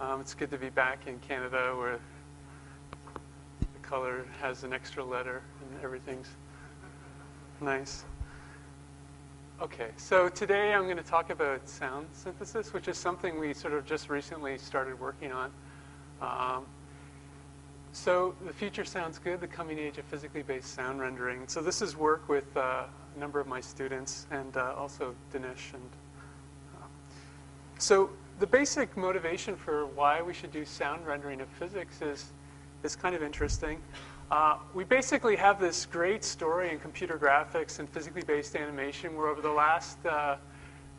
Um, it's good to be back in Canada where the color has an extra letter and everything's nice. Okay, so today I'm going to talk about sound synthesis, which is something we sort of just recently started working on. Um, so the future sounds good, the coming age of physically based sound rendering. So this is work with uh, a number of my students and uh, also Dinesh. And uh, so the basic motivation for why we should do sound rendering of physics is, is kind of interesting. Uh, we basically have this great story in computer graphics and physically based animation where over the last uh,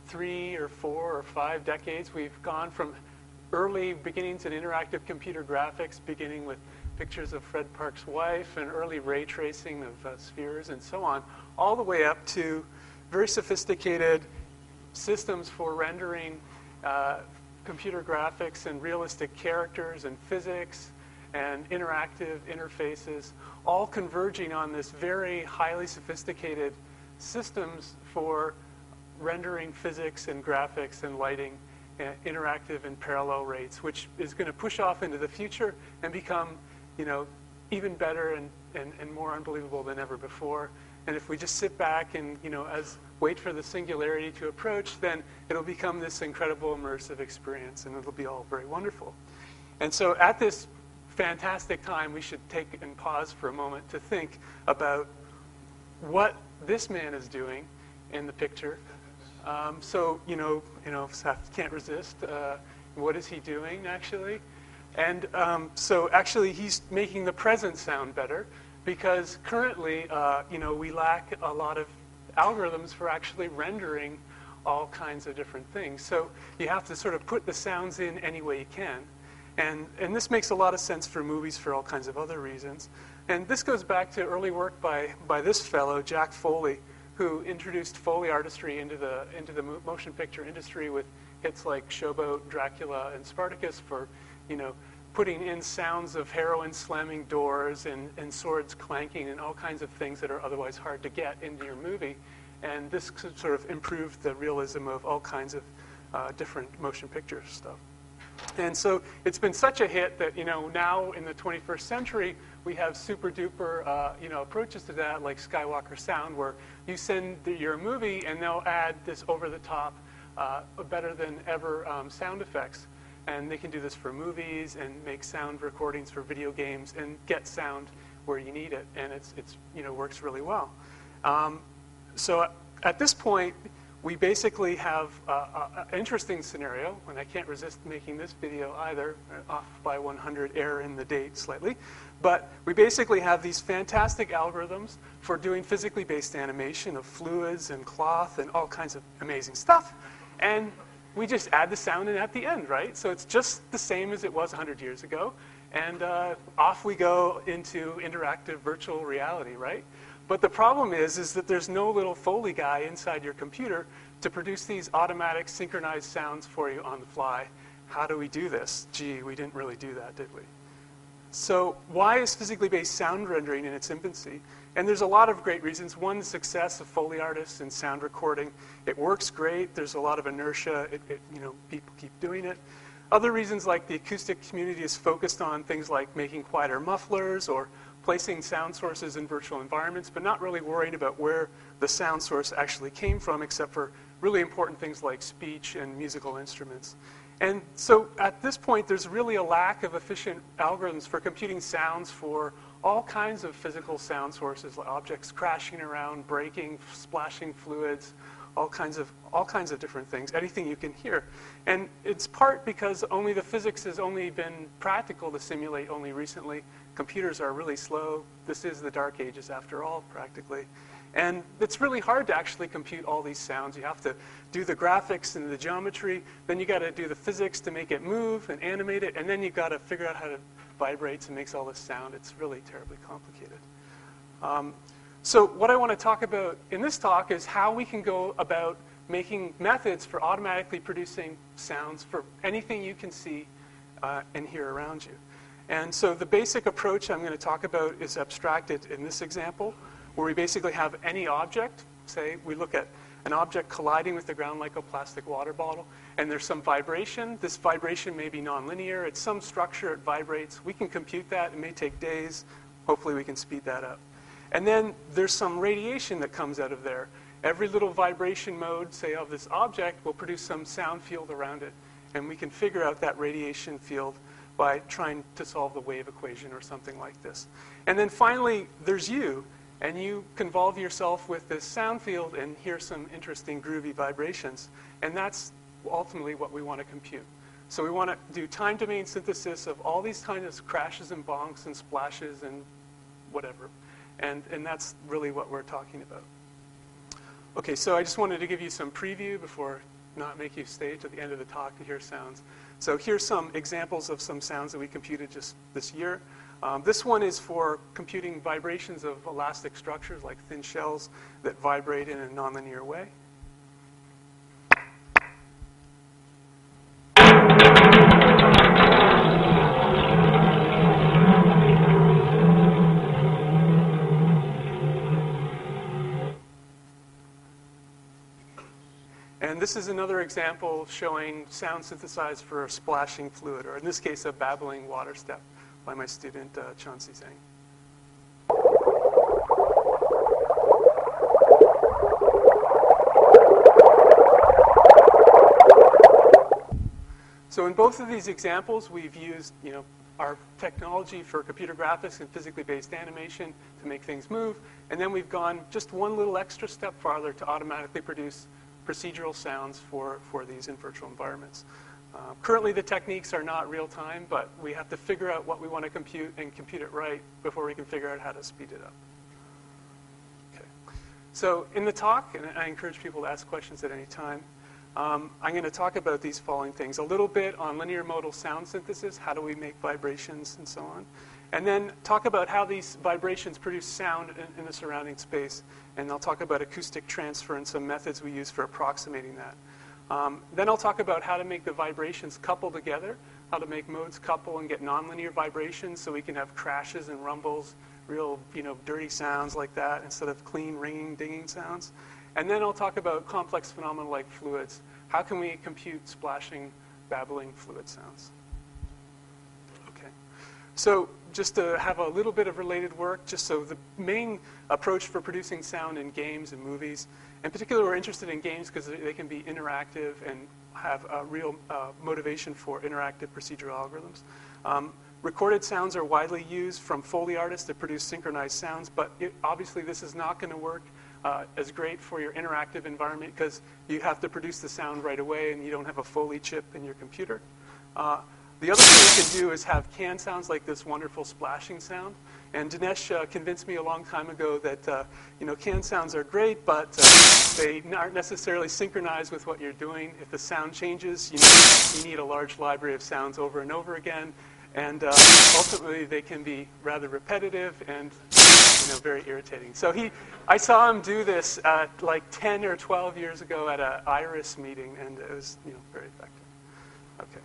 three or four or five decades, we've gone from early beginnings in interactive computer graphics, beginning with pictures of Fred Parke's wife and early ray tracing of uh, spheres and so on, all the way up to very sophisticated systems for rendering uh, computer graphics and realistic characters and physics and interactive interfaces, all converging on this very highly sophisticated systems for rendering physics and graphics and lighting uh, interactive and parallel rates, which is going to push off into the future and become you know, even better and, and, and more unbelievable than ever before. And if we just sit back and, you know, as wait for the singularity to approach, then it'll become this incredible immersive experience and it'll be all very wonderful. And so at this fantastic time, we should take and pause for a moment to think about what this man is doing in the picture. Um, so, you know, you know, can't resist. Uh, what is he doing actually? And um, so actually he's making the present sound better because currently, uh, you know, we lack a lot of algorithms for actually rendering all kinds of different things. So you have to sort of put the sounds in any way you can. And, and this makes a lot of sense for movies for all kinds of other reasons. And this goes back to early work by, by this fellow, Jack Foley, who introduced Foley artistry into the, into the motion picture industry with hits like Showboat, Dracula, and Spartacus for you know, putting in sounds of heroine slamming doors and, and swords clanking and all kinds of things that are otherwise hard to get into your movie. And this sort of improved the realism of all kinds of uh, different motion picture stuff. And so it's been such a hit that, you know, now in the 21st century, we have super duper, uh, you know, approaches to that, like Skywalker Sound, where you send the, your movie and they'll add this over the top, uh, better than ever um, sound effects. And they can do this for movies and make sound recordings for video games and get sound where you need it. And it's, it's you know, works really well. Um, so at this point, we basically have an interesting scenario, and I can't resist making this video either, uh, off by 100 error in the date slightly. But we basically have these fantastic algorithms for doing physically based animation of fluids and cloth and all kinds of amazing stuff. And we just add the sound in at the end, right? So it's just the same as it was 100 years ago. And uh, off we go into interactive virtual reality, right? But the problem is, is that there's no little Foley guy inside your computer to produce these automatic synchronized sounds for you on the fly. How do we do this? Gee, we didn't really do that, did we? So why is physically based sound rendering in its infancy? And there's a lot of great reasons. One, the success of Foley artists and sound recording. It works great. There's a lot of inertia. It, it, you know, people keep doing it. Other reasons, like the acoustic community is focused on things like making quieter mufflers or placing sound sources in virtual environments, but not really worrying about where the sound source actually came from, except for really important things like speech and musical instruments. And so at this point, there's really a lack of efficient algorithms for computing sounds for all kinds of physical sound sources, like objects crashing around, breaking, splashing fluids, all kinds of all kinds of different things, anything you can hear. And it's part because only the physics has only been practical to simulate only recently. Computers are really slow. This is the dark ages after all, practically. And it's really hard to actually compute all these sounds. You have to do the graphics and the geometry, then you got to do the physics to make it move and animate it, and then you got to figure out how to vibrates and makes all this sound. It's really terribly complicated. Um, so what I want to talk about in this talk is how we can go about making methods for automatically producing sounds for anything you can see uh, and hear around you. And so the basic approach I'm going to talk about is abstracted in this example, where we basically have any object. Say we look at an object colliding with the ground like a plastic water bottle, and there's some vibration. This vibration may be nonlinear. It's some structure, it vibrates. We can compute that. It may take days. Hopefully, we can speed that up. And then there's some radiation that comes out of there. Every little vibration mode, say, of this object will produce some sound field around it. And we can figure out that radiation field by trying to solve the wave equation or something like this. And then finally, there's you. And you convolve yourself with this sound field and hear some interesting groovy vibrations. And that's ultimately what we want to compute. So we want to do time domain synthesis of all these kinds of crashes and bonks and splashes and whatever. And, and that's really what we're talking about. Okay, so I just wanted to give you some preview before not make you stay to the end of the talk to hear sounds. So here's some examples of some sounds that we computed just this year. Um, this one is for computing vibrations of elastic structures like thin shells that vibrate in a nonlinear way. And this is another example showing sound synthesized for a splashing fluid, or in this case, a babbling water step by my student, uh, Changxi Zheng. So in both of these examples, we've used, you know, our technology for computer graphics and physically based animation to make things move. And then we've gone just one little extra step farther to automatically produce procedural sounds for, for these in virtual environments. Uh, currently, the techniques are not real time, but we have to figure out what we want to compute and compute it right before we can figure out how to speed it up. Okay. So, in the talk, and I encourage people to ask questions at any time, um, I'm going to talk about these following things a little bit on linear modal sound synthesis, how do we make vibrations, and so on. And then talk about how these vibrations produce sound in, in the surrounding space. And I'll talk about acoustic transfer and some methods we use for approximating that. Um, then I'll talk about how to make the vibrations couple together, how to make modes couple and get nonlinear vibrations so we can have crashes and rumbles, real you know, dirty sounds like that instead of clean ringing, dinging sounds. And then I'll talk about complex phenomena like fluids. How can we compute splashing, babbling fluid sounds? Okay. So just to have a little bit of related work, just so the main approach for producing sound in games and movies in particular, we're interested in games because they can be interactive and have a real uh, motivation for interactive procedural algorithms. Um, recorded sounds are widely used from Foley artists to produce synchronized sounds, but it, obviously this is not going to work uh, as great for your interactive environment because you have to produce the sound right away and you don't have a Foley chip in your computer. Uh, the other thing you can do is have canned sounds like this wonderful splashing sound. And Dinesh uh, convinced me a long time ago that uh, you know canned sounds are great, but uh, they aren't necessarily synchronized with what you're doing. If the sound changes, you need, you need a large library of sounds over and over again, and uh, ultimately they can be rather repetitive and you know very irritating. So he, I saw him do this like 10 or 12 years ago at an IRIS meeting, and it was you know very effective. Okay.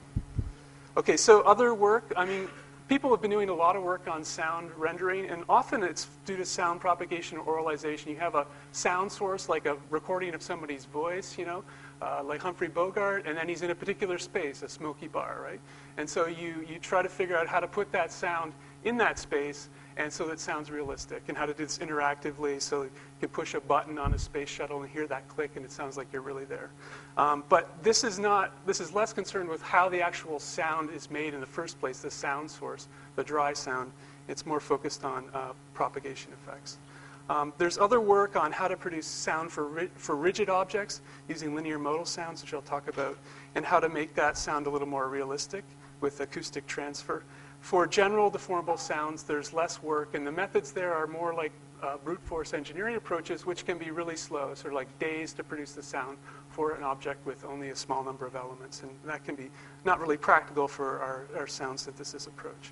Okay. So other work. I mean people have been doing a lot of work on sound rendering, and often it's due to sound propagation or auralization. You have a sound source, like a recording of somebody's voice, you know, uh, like Humphrey Bogart, and then he's in a particular space, a smoky bar, right? And so you, you try to figure out how to put that sound in that space and so that sounds realistic, and how to do this interactively so you can push a button on a space shuttle and hear that click, and it sounds like you're really there. Um, but this is not. This is less concerned with how the actual sound is made in the first place, the sound source, the dry sound. It's more focused on uh, propagation effects. Um, there's other work on how to produce sound for, ri- for rigid objects using linear modal sounds, which I'll talk about, and how to make that sound a little more realistic with acoustic transfer. For general deformable sounds, there's less work, and the methods there are more like uh, brute force engineering approaches, which can be really slow, sort of like days to produce the sound for an object with only a small number of elements. And that can be not really practical for our, our sound synthesis approach.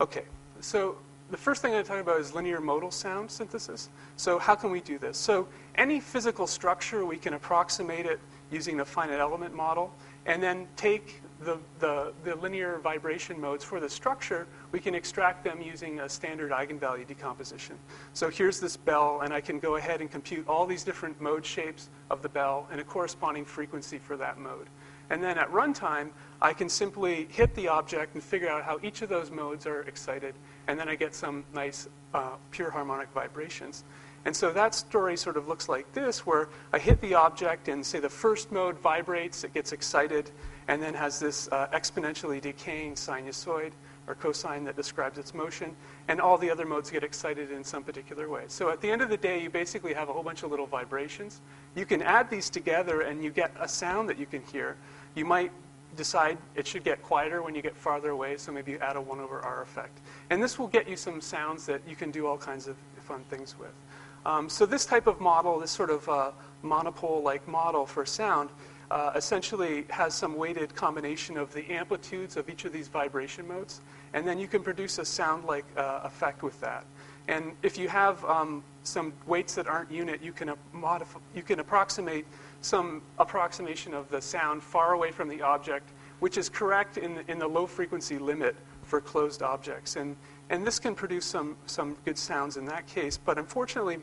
Okay, so the first thing I'm to talk about is linear modal sound synthesis. So how can we do this? So any physical structure, we can approximate it using a finite element model, and then take the, the, the linear vibration modes for the structure, we can extract them using a standard eigenvalue decomposition. So here's this bell, and I can go ahead and compute all these different mode shapes of the bell and a corresponding frequency for that mode. And then at runtime, I can simply hit the object and figure out how each of those modes are excited, and then I get some nice uh, pure harmonic vibrations. And so that story sort of looks like this, where I hit the object and say the first mode vibrates, it gets excited, and then has this uh, exponentially decaying sinusoid or cosine that describes its motion, and all the other modes get excited in some particular way. So at the end of the day, you basically have a whole bunch of little vibrations. You can add these together and you get a sound that you can hear. You might decide it should get quieter when you get farther away, so maybe you add a 1 over R effect. And this will get you some sounds that you can do all kinds of fun things with. Um, so this type of model, this sort of uh, monopole-like model for sound, uh, essentially has some weighted combination of the amplitudes of each of these vibration modes, and then you can produce a sound-like uh, effect with that. And if you have um, some weights that aren't unit, you can, uh, modify, you can approximate some approximation of the sound far away from the object, which is correct in the, in the low frequency limit for closed objects. And, and this can produce some, some good sounds in that case, but unfortunately,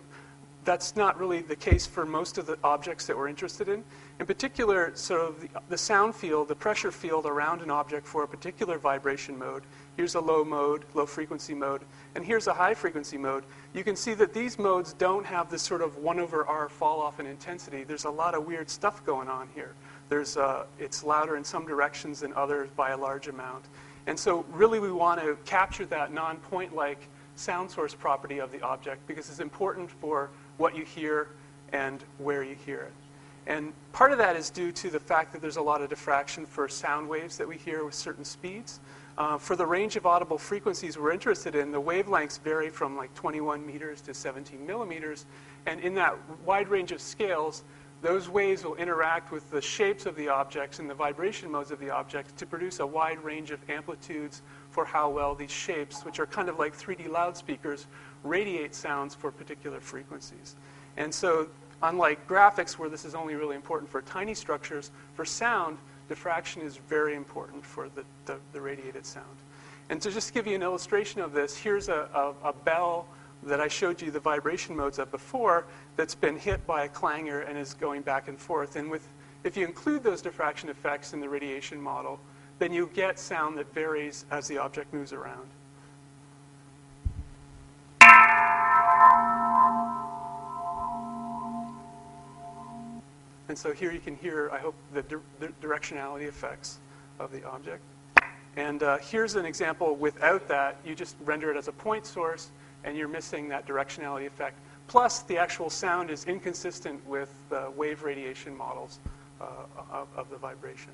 that's not really the case for most of the objects that we're interested in. In particular, sort of the, the, sound field, the pressure field around an object for a particular vibration mode. Here's a low mode, low frequency mode, and here's a high frequency mode. You can see that these modes don't have this sort of 1 over R fall off in intensity. There's a lot of weird stuff going on here. There's, uh, it's louder in some directions than others by a large amount. And so really we want to capture that non-point like sound source property of the object because it's important for what you hear and where you hear it. And part of that is due to the fact that there's a lot of diffraction for sound waves that we hear with certain speeds. Uh, for the range of audible frequencies we're interested in, the wavelengths vary from like 21 meters to 17 millimeters. And in that wide range of scales, those waves will interact with the shapes of the objects and the vibration modes of the objects to produce a wide range of amplitudes for how well these shapes, which are kind of like 3D loudspeakers, radiate sounds for particular frequencies. And so, unlike graphics, where this is only really important for tiny structures, for sound, diffraction is very important for the, the, the radiated sound. And to just give you an illustration of this, here's a, a, a bell that I showed you the vibration modes of before that's been hit by a clangor and is going back and forth. And with, if you include those diffraction effects in the radiation model, then you get sound that varies as the object moves around. And so here you can hear, I hope, the, di directionality effects of the object. And uh, here's an example without that. You just render it as a point source, and you're missing that directionality effect. Plus, the actual sound is inconsistent with the wave radiation models uh, of, of the vibration.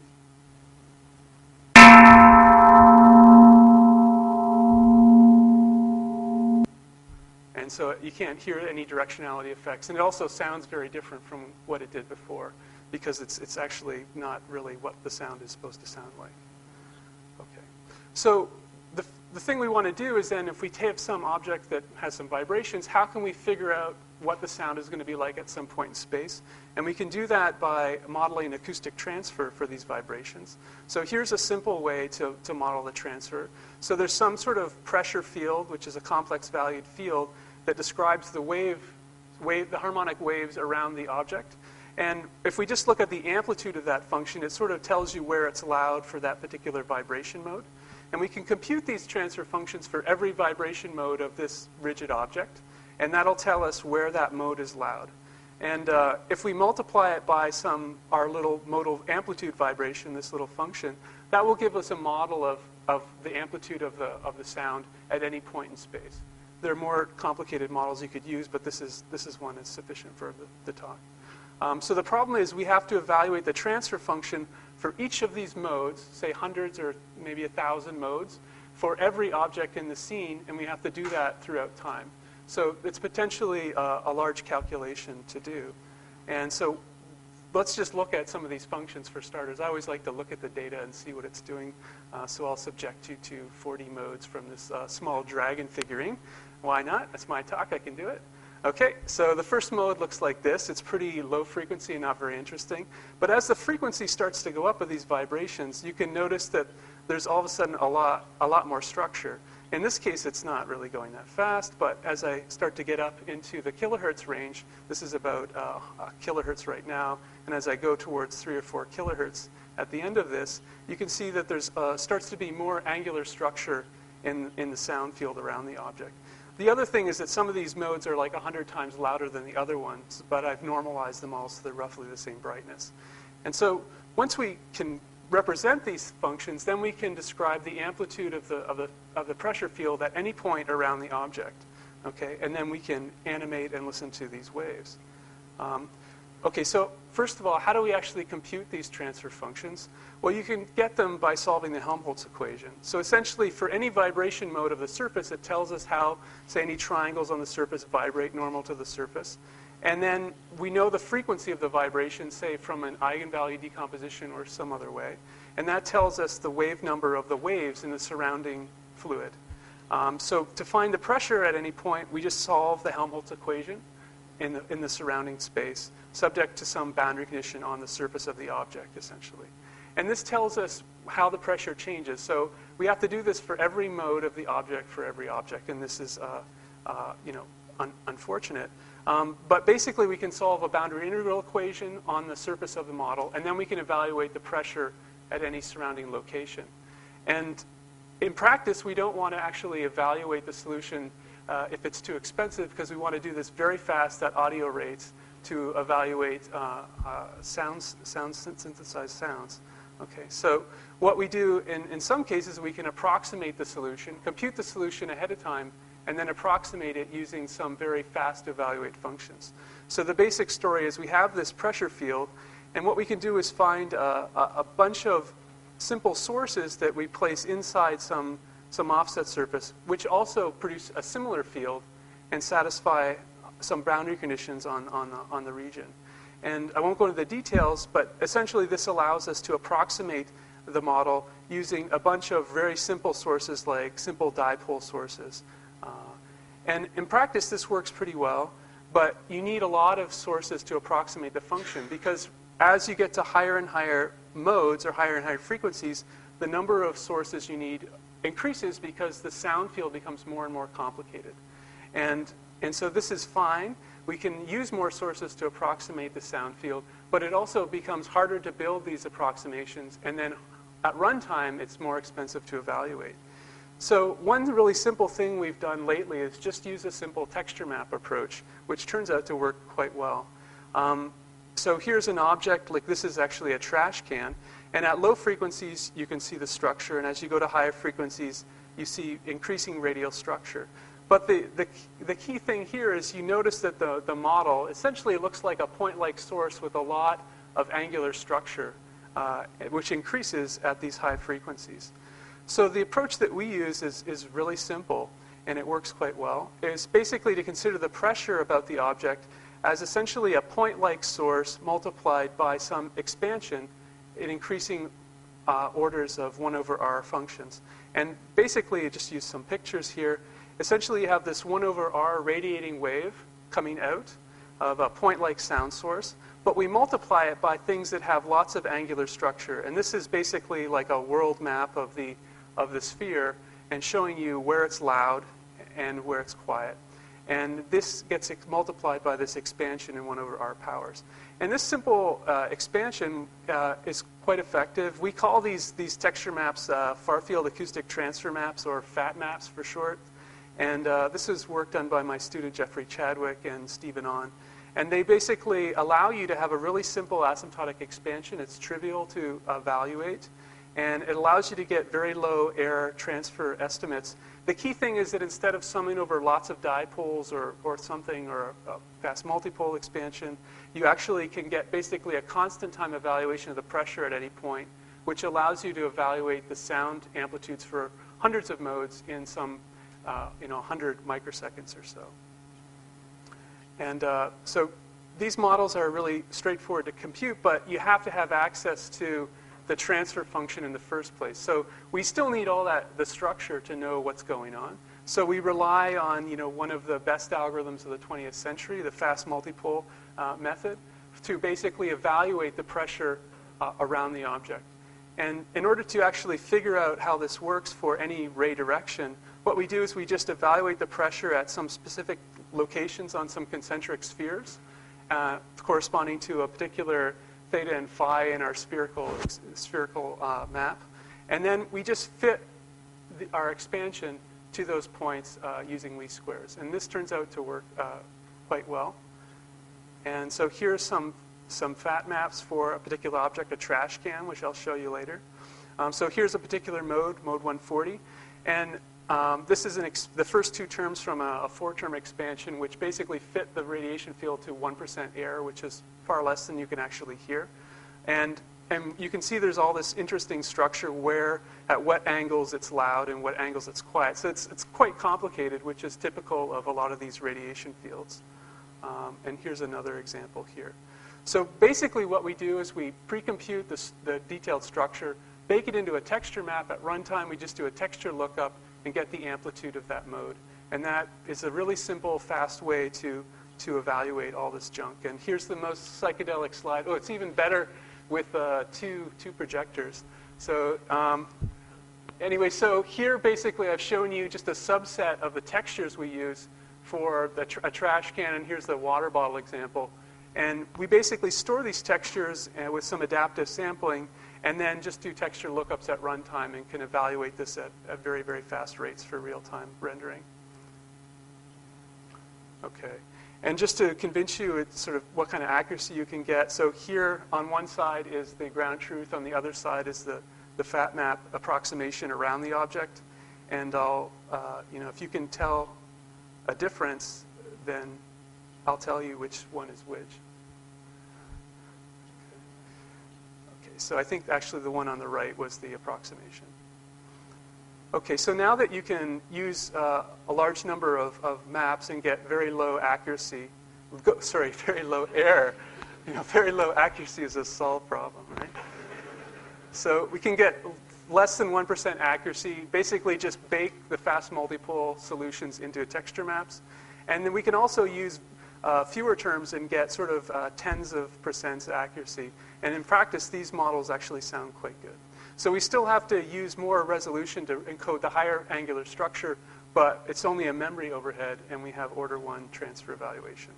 And so you can't hear any directionality effects. And it also sounds very different from what it did before because it's, it's actually not really what the sound is supposed to sound like. Okay. So the, the thing we want to do is then if we have some object that has some vibrations, how can we figure out what the sound is going to be like at some point in space? And we can do that by modeling acoustic transfer for these vibrations. So here's a simple way to, to model the transfer. So there's some sort of pressure field, which is a complex valued field, that describes the wave, wave, the harmonic waves around the object. And if we just look at the amplitude of that function, it sort of tells you where it's loud for that particular vibration mode. And we can compute these transfer functions for every vibration mode of this rigid object, and that'll tell us where that mode is loud. And uh, if we multiply it by some our little modal amplitude vibration, this little function, that will give us a model of, of the amplitude of the, of the sound at any point in space. There are more complicated models you could use, but this is, this is one that's sufficient for the, the talk. Um, so the problem is we have to evaluate the transfer function for each of these modes, say hundreds or maybe a thousand modes, for every object in the scene, and we have to do that throughout time. So it's potentially a, a large calculation to do. And so let's just look at some of these functions for starters. I always like to look at the data and see what it's doing. Uh, so I'll subject you to 4D modes from this uh, small dragon figurine. Why not? That's my talk. I can do it. Okay, so the first mode looks like this. It's pretty low frequency and not very interesting. But as the frequency starts to go up with these vibrations, you can notice that there's all of a sudden a lot, a lot more structure. In this case, it's not really going that fast, but as I start to get up into the kilohertz range, this is about uh, kilohertz right now, and as I go towards three or four kilohertz at the end of this, you can see that there uh, starts to be more angular structure in, in the sound field around the object. The other thing is that some of these modes are like 100 times louder than the other ones, but I've normalized them all so they're roughly the same brightness. And so once we can represent these functions, then we can describe the amplitude of the, of the, of the pressure field at any point around the object. Okay? And then we can animate and listen to these waves. Um, okay, so first of all, how do we actually compute these transfer functions? Well, you can get them by solving the Helmholtz equation. So essentially, for any vibration mode of the surface, it tells us how, say, any triangles on the surface vibrate normal to the surface. And then we know the frequency of the vibration, say, from an eigenvalue decomposition or some other way. And that tells us the wave number of the waves in the surrounding fluid. Um, so to find the pressure at any point, we just solve the Helmholtz equation in the, in the surrounding space, subject to some boundary condition on the surface of the object, essentially. And this tells us how the pressure changes. So we have to do this for every mode of the object for every object, and this is, uh, uh, you know, un- unfortunate. Um, but basically, we can solve a boundary integral equation on the surface of the model, and then we can evaluate the pressure at any surrounding location. And in practice, we don't want to actually evaluate the solution uh, if it's too expensive, because we want to do this very fast at audio rates to evaluate uh, uh, sounds, sounds, synthesized sounds. Okay, so what we do in, in some cases, we can approximate the solution, compute the solution ahead of time, and then approximate it using some very fast evaluate functions. So the basic story is we have this pressure field, and what we can do is find a, a bunch of simple sources that we place inside some, some offset surface, which also produce a similar field and satisfy some boundary conditions on, on, the, on the region. And I won't go into the details, but essentially this allows us to approximate the model using a bunch of very simple sources like simple dipole sources. Uh, and in practice, this works pretty well, but you need a lot of sources to approximate the function because as you get to higher and higher modes or higher and higher frequencies, the number of sources you need increases because the sound field becomes more and more complicated. And, and so this is fine. We can use more sources to approximate the sound field, but it also becomes harder to build these approximations, and then at runtime, it's more expensive to evaluate. So one really simple thing we've done lately is just use a simple texture map approach, which turns out to work quite well. Um, so here's an object, like this is actually a trash can, and at low frequencies you can see the structure, and as you go to higher frequencies you see increasing radial structure. But the, the, the key thing here is you notice that the, the model essentially looks like a point-like source with a lot of angular structure, uh, which increases at these high frequencies. So the approach that we use is, is really simple, and it works quite well. It's basically to consider the pressure about the object as essentially a point-like source multiplied by some expansion in increasing uh, orders of 1 over r functions. And basically, I just use some pictures here. Essentially, you have this 1 over r radiating wave coming out of a point-like sound source, but we multiply it by things that have lots of angular structure. And this is basically like a world map of the of the sphere and showing you where it's loud and where it's quiet. And this gets multiplied by this expansion in 1 over r powers. And this simple uh, expansion uh, is quite effective. We call these, these texture maps uh, far field acoustic transfer maps, or FAT maps for short. And uh, this is work done by my student Jeffrey Chadwick and Steven An. And they basically allow you to have a really simple asymptotic expansion. It's trivial to evaluate and it allows you to get very low error transfer estimates. The key thing is that instead of summing over lots of dipoles or, or something, or a fast multipole expansion, you actually can get basically a constant time evaluation of the pressure at any point, which allows you to evaluate the sound amplitudes for hundreds of modes in some, uh, you know, 100 microseconds or so. And uh, so these models are really straightforward to compute, but you have to have access to the transfer function in the first place. So we still need all that, the structure to know what's going on. So we rely on, you know, one of the best algorithms of the 20th century, the fast multipole uh, method, to basically evaluate the pressure uh, around the object. And in order to actually figure out how this works for any ray direction, what we do is we just evaluate the pressure at some specific locations on some concentric spheres, uh, corresponding to a particular theta and phi in our spherical, spherical uh, map. And then we just fit the, our expansion to those points uh, using least squares. And this turns out to work uh, quite well. And so here's some, some FAT maps for a particular object, a trash can, which I'll show you later. Um, so here's a particular mode, mode 140. And um, this is the first two terms from a, a four-term expansion, which basically fit the radiation field to 1% error, which is far less than you can actually hear. And, and you can see there's all this interesting structure where, at what angles it's loud and what angles it's quiet. So it's, it's quite complicated, which is typical of a lot of these radiation fields. Um, and here's another example here. So basically what we do is we pre-compute the, the detailed structure, bake it into a texture map at runtime. We just do a texture lookup and get the amplitude of that mode. And that is a really simple, fast way to, to evaluate all this junk. And here's the most psychedelic slide. Oh, it's even better with uh, two, two projectors. So um, anyway, so here basically I've shown you just a subset of the textures we use for tr- a trash can, and here's the water bottle example. And we basically store these textures uh, with some adaptive sampling and then just do texture lookups at runtime and can evaluate this at, at very, very fast rates for real-time rendering. Okay. And just to convince you, it's sort of what kind of accuracy you can get. So here on one side is the ground truth, on the other side is the, the FAT map approximation around the object. And I'll, uh, you know, if you can tell a difference, then I'll tell you which one is which. Okay, so I think actually the one on the right was the approximation. Okay, so now that you can use uh, a large number of, of maps and get very low accuracy, go, sorry, very low error, you know, very low accuracy is a solved problem, right? So we can get less than 1% accuracy, basically just bake the fast multipole solutions into texture maps. And then we can also use uh, fewer terms and get sort of uh, tens of percents accuracy. And in practice, these models actually sound quite good. So we still have to use more resolution to encode the higher angular structure, but it's only a memory overhead, and we have order one transfer evaluation.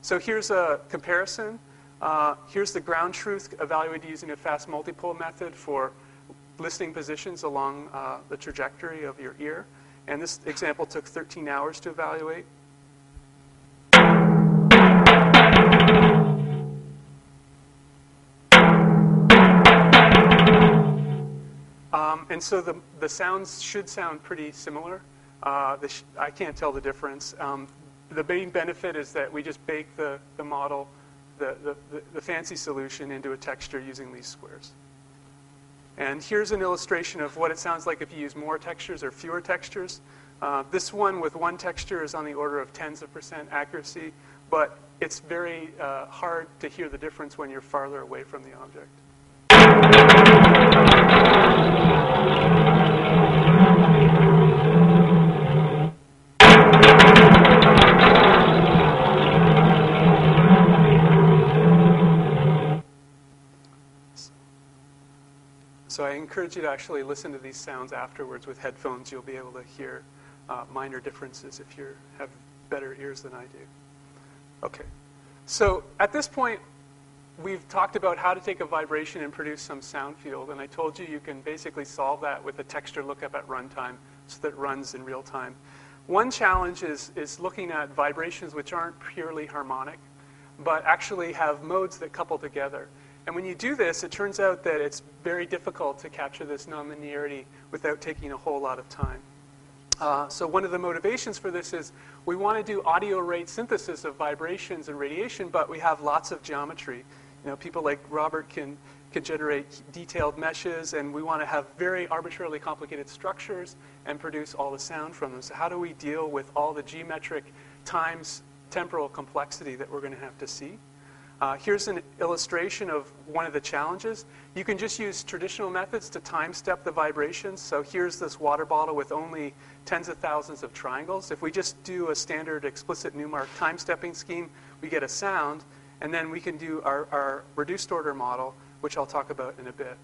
So here's a comparison. Uh, here's the ground truth evaluated using a fast multipole method for listening positions along uh, the trajectory of your ear. And this example took 13 hours to evaluate. Um, and so the, the sounds should sound pretty similar. Uh, I can't tell the difference. Um, the main benefit is that we just bake the, the model, the, the, the, fancy solution, into a texture using least squares. And here's an illustration of what it sounds like if you use more textures or fewer textures. Uh, this one with one texture is on the order of tens of percent accuracy, but it's very uh, hard to hear the difference when you're farther away from the object. So I encourage you to actually listen to these sounds afterwards with headphones. You'll be able to hear uh, minor differences if you have better ears than I do. Okay. So at this point, we've talked about how to take a vibration and produce some sound field, and I told you you can basically solve that with a texture lookup at runtime so that it runs in real time. One challenge is, is looking at vibrations which aren't purely harmonic, but actually have modes that couple together. And when you do this, it turns out that it's very difficult to capture this nonlinearity without taking a whole lot of time. Uh, so one of the motivations for this is we want to do audio rate synthesis of vibrations and radiation, but we have lots of geometry. You know, people like Robert can, can generate detailed meshes, and we want to have very arbitrarily complicated structures and produce all the sound from them. So how do we deal with all the geometric times temporal complexity that we're going to have to see? Uh, here's an illustration of one of the challenges. You can just use traditional methods to time step the vibrations. So here's this water bottle with only tens of thousands of triangles. If we just do a standard explicit Newmark time stepping scheme, we get a sound, and then we can do our, our reduced order model, which I'll talk about in a bit.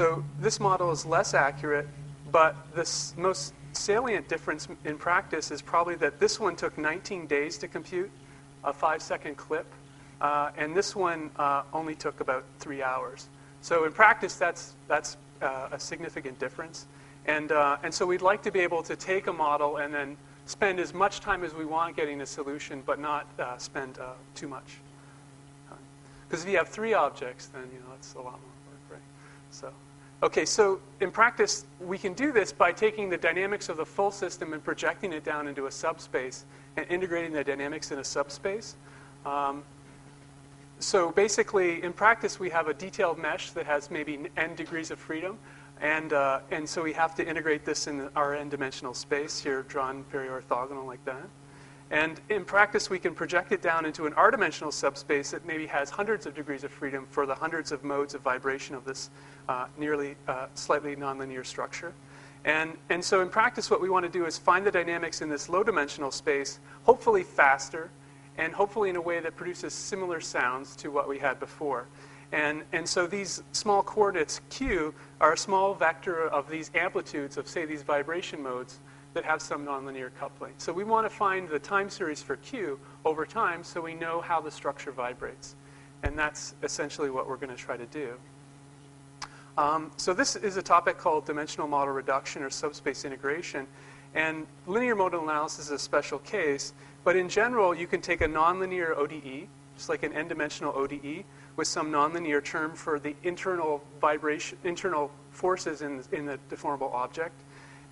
So this model is less accurate, but the most salient difference in practice is probably that this one took 19 days to compute, a five-second clip, uh, and this one uh, only took about three hours. So in practice, that's, that's uh, a significant difference. And, uh, and so we'd like to be able to take a model and then spend as much time as we want getting a solution, but not uh, spend uh, too much. Because if you have three objects, then you know that's a lot more. Work, right? So, okay, so in practice, we can do this by taking the dynamics of the full system and projecting it down into a subspace and integrating the dynamics in a subspace. Um, so basically, in practice, we have a detailed mesh that has maybe n degrees of freedom. And, uh, and so we have to integrate this in our n-dimensional space here, drawn very orthogonal like that. And in practice, we can project it down into an r-dimensional subspace that maybe has hundreds of degrees of freedom for the hundreds of modes of vibration of this uh, nearly uh, slightly nonlinear structure. And, and so in practice, what we want to do is find the dynamics in this low-dimensional space, hopefully faster, and hopefully in a way that produces similar sounds to what we had before. And, and so these small coordinates q are a small vector of these amplitudes of, say, these vibration modes that have some nonlinear coupling. So we want to find the time series for Q over time so we know how the structure vibrates. And that's essentially what we're going to try to do. Um, so this is a topic called dimensional model reduction or subspace integration. And linear modal analysis is a special case. But in general, you can take a nonlinear ODE, just like an n-dimensional ODE, with some nonlinear term for the internal vibration, internal forces in, in the deformable object.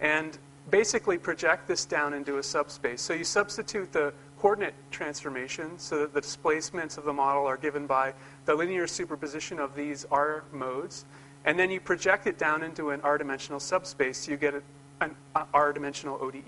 And basically project this down into a subspace. So you substitute the coordinate transformation so that the displacements of the model are given by the linear superposition of these R modes. And then you project it down into an R-dimensional subspace. So you get an R-dimensional ODE.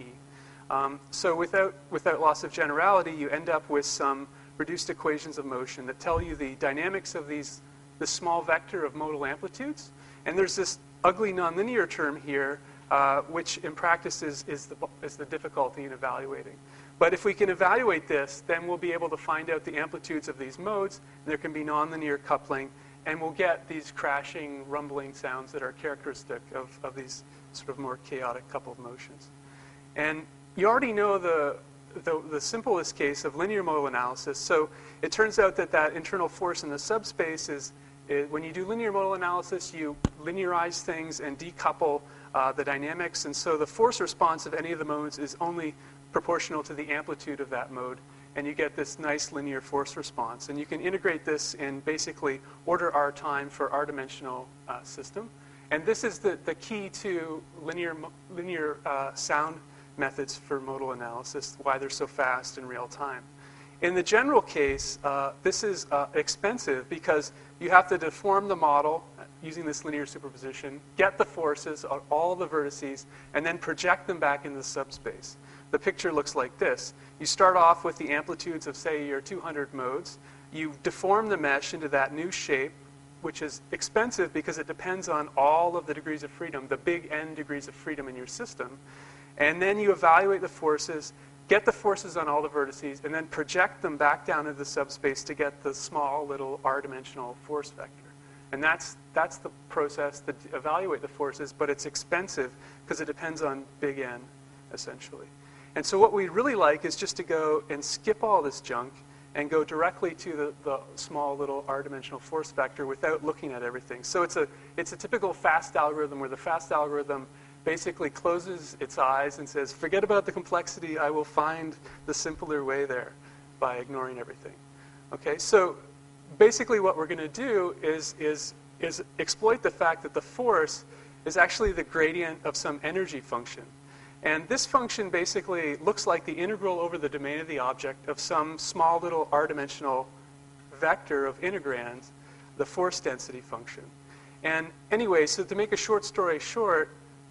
Um, so without, without loss of generality, you end up with some reduced equations of motion that tell you the dynamics of these, this small vector of modal amplitudes. And there's this ugly nonlinear term here uh, which in practice is, is, the, is the difficulty in evaluating. But if we can evaluate this, then we'll be able to find out the amplitudes of these modes, there can be nonlinear coupling, and we'll get these crashing, rumbling sounds that are characteristic of, of these sort of more chaotic coupled motions. And you already know the, the, the, simplest case of linear modal analysis. So it turns out that that internal force in the subspace is, is when you do linear modal analysis, you linearize things and decouple uh, the dynamics. And so the force response of any of the modes is only proportional to the amplitude of that mode. And you get this nice linear force response. And you can integrate this in basically order R time for R-dimensional uh, system. And this is the, the key to linear, linear uh, sound methods for modal analysis, why they're so fast in real time. In the general case, uh, this is uh, expensive because you have to deform the model using this linear superposition, get the forces on all the vertices, and then project them back into the subspace. The picture looks like this. You start off with the amplitudes of, say, your 200 modes. You deform the mesh into that new shape, which is expensive because it depends on all of the degrees of freedom, the big N degrees of freedom in your system. And then you evaluate the forces, get the forces on all the vertices, and then project them back down into the subspace to get the small little r-dimensional force vector. And that's, that's the process to evaluate the forces, but it's expensive because it depends on big N, essentially. And so what we'd really like is just to go and skip all this junk and go directly to the, the small little r-dimensional force vector without looking at everything. So it's a, it's a typical fast algorithm where the fast algorithm basically closes its eyes and says, forget about the complexity, I will find the simpler way there by ignoring everything. Okay, so basically what we're going to do is, is, is exploit the fact that the force is actually the gradient of some energy function. And this function basically looks like the integral over the domain of the object of some small little r-dimensional vector of integrands, the force density function. And anyway, so to make a short story short,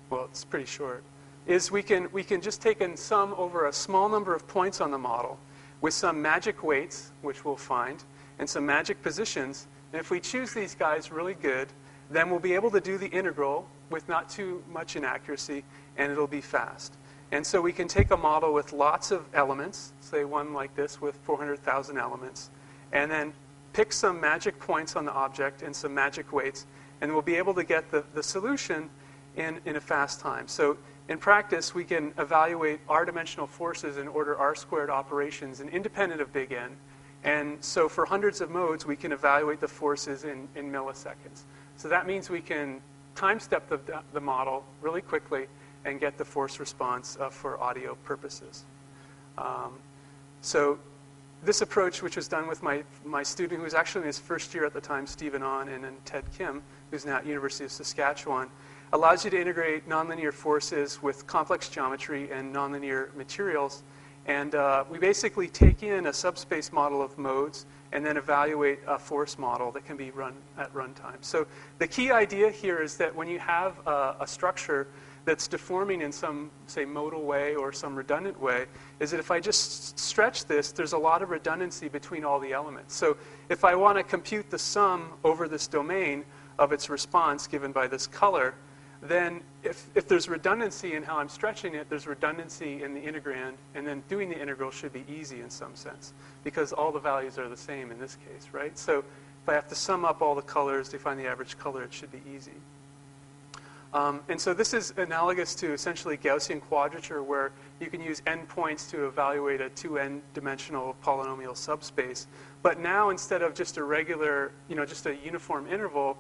well, it's pretty short, is we can, we can just take and sum over a small number of points on the model with some magic weights, which we'll find, and some magic positions. And if we choose these guys really good, then we'll be able to do the integral with not too much inaccuracy, and it'll be fast. And so we can take a model with lots of elements, say one like this with 400,000 elements, and then pick some magic points on the object and some magic weights, and we'll be able to get the, the solution in, in a fast time. So in practice, we can evaluate r-dimensional forces in order r-squared operations and independent of big N. And so for hundreds of modes, we can evaluate the forces in, in milliseconds. So that means we can time step the, the model really quickly and get the force response uh, for audio purposes. Um, so this approach, which was done with my, my student who was actually in his first year at the time, Steven An, and then Ted Kim, who's now at University of Saskatchewan, allows you to integrate nonlinear forces with complex geometry and nonlinear materials. And uh, we basically take in a subspace model of modes and then evaluate a force model that can be run at runtime. So the key idea here is that when you have a, a structure that's deforming in some, say, modal way or some redundant way, is that if I just stretch this, there's a lot of redundancy between all the elements. So if I want to compute the sum over this domain of its response given by this color, then if, if there's redundancy in how I'm stretching it, there's redundancy in the integrand, and then doing the integral should be easy in some sense, because all the values are the same in this case, right? So if I have to sum up all the colors to find the average color, it should be easy. Um, and so this is analogous to essentially Gaussian quadrature, where you can use n points to evaluate a 2n dimensional polynomial subspace. But now instead of just a regular, you know, just a uniform interval,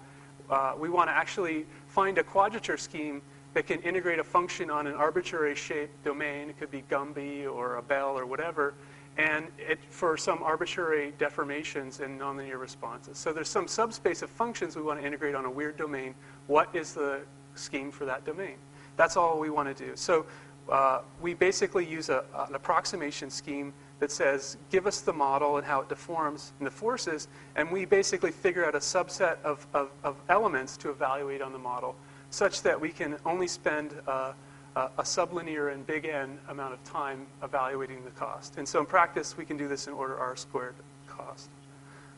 uh, we want to actually find a quadrature scheme that can integrate a function on an arbitrary shaped domain. It could be Gumby or a bell or whatever, and it, for some arbitrary deformations and nonlinear responses. So there's some subspace of functions we want to integrate on a weird domain. What is the scheme for that domain? That's all we want to do. So uh, we basically use a, an approximation scheme that says, give us the model and how it deforms and the forces, and we basically figure out a subset of, of, of elements to evaluate on the model such that we can only spend uh, a, a sublinear and big N amount of time evaluating the cost. And so in practice, we can do this in order R squared cost.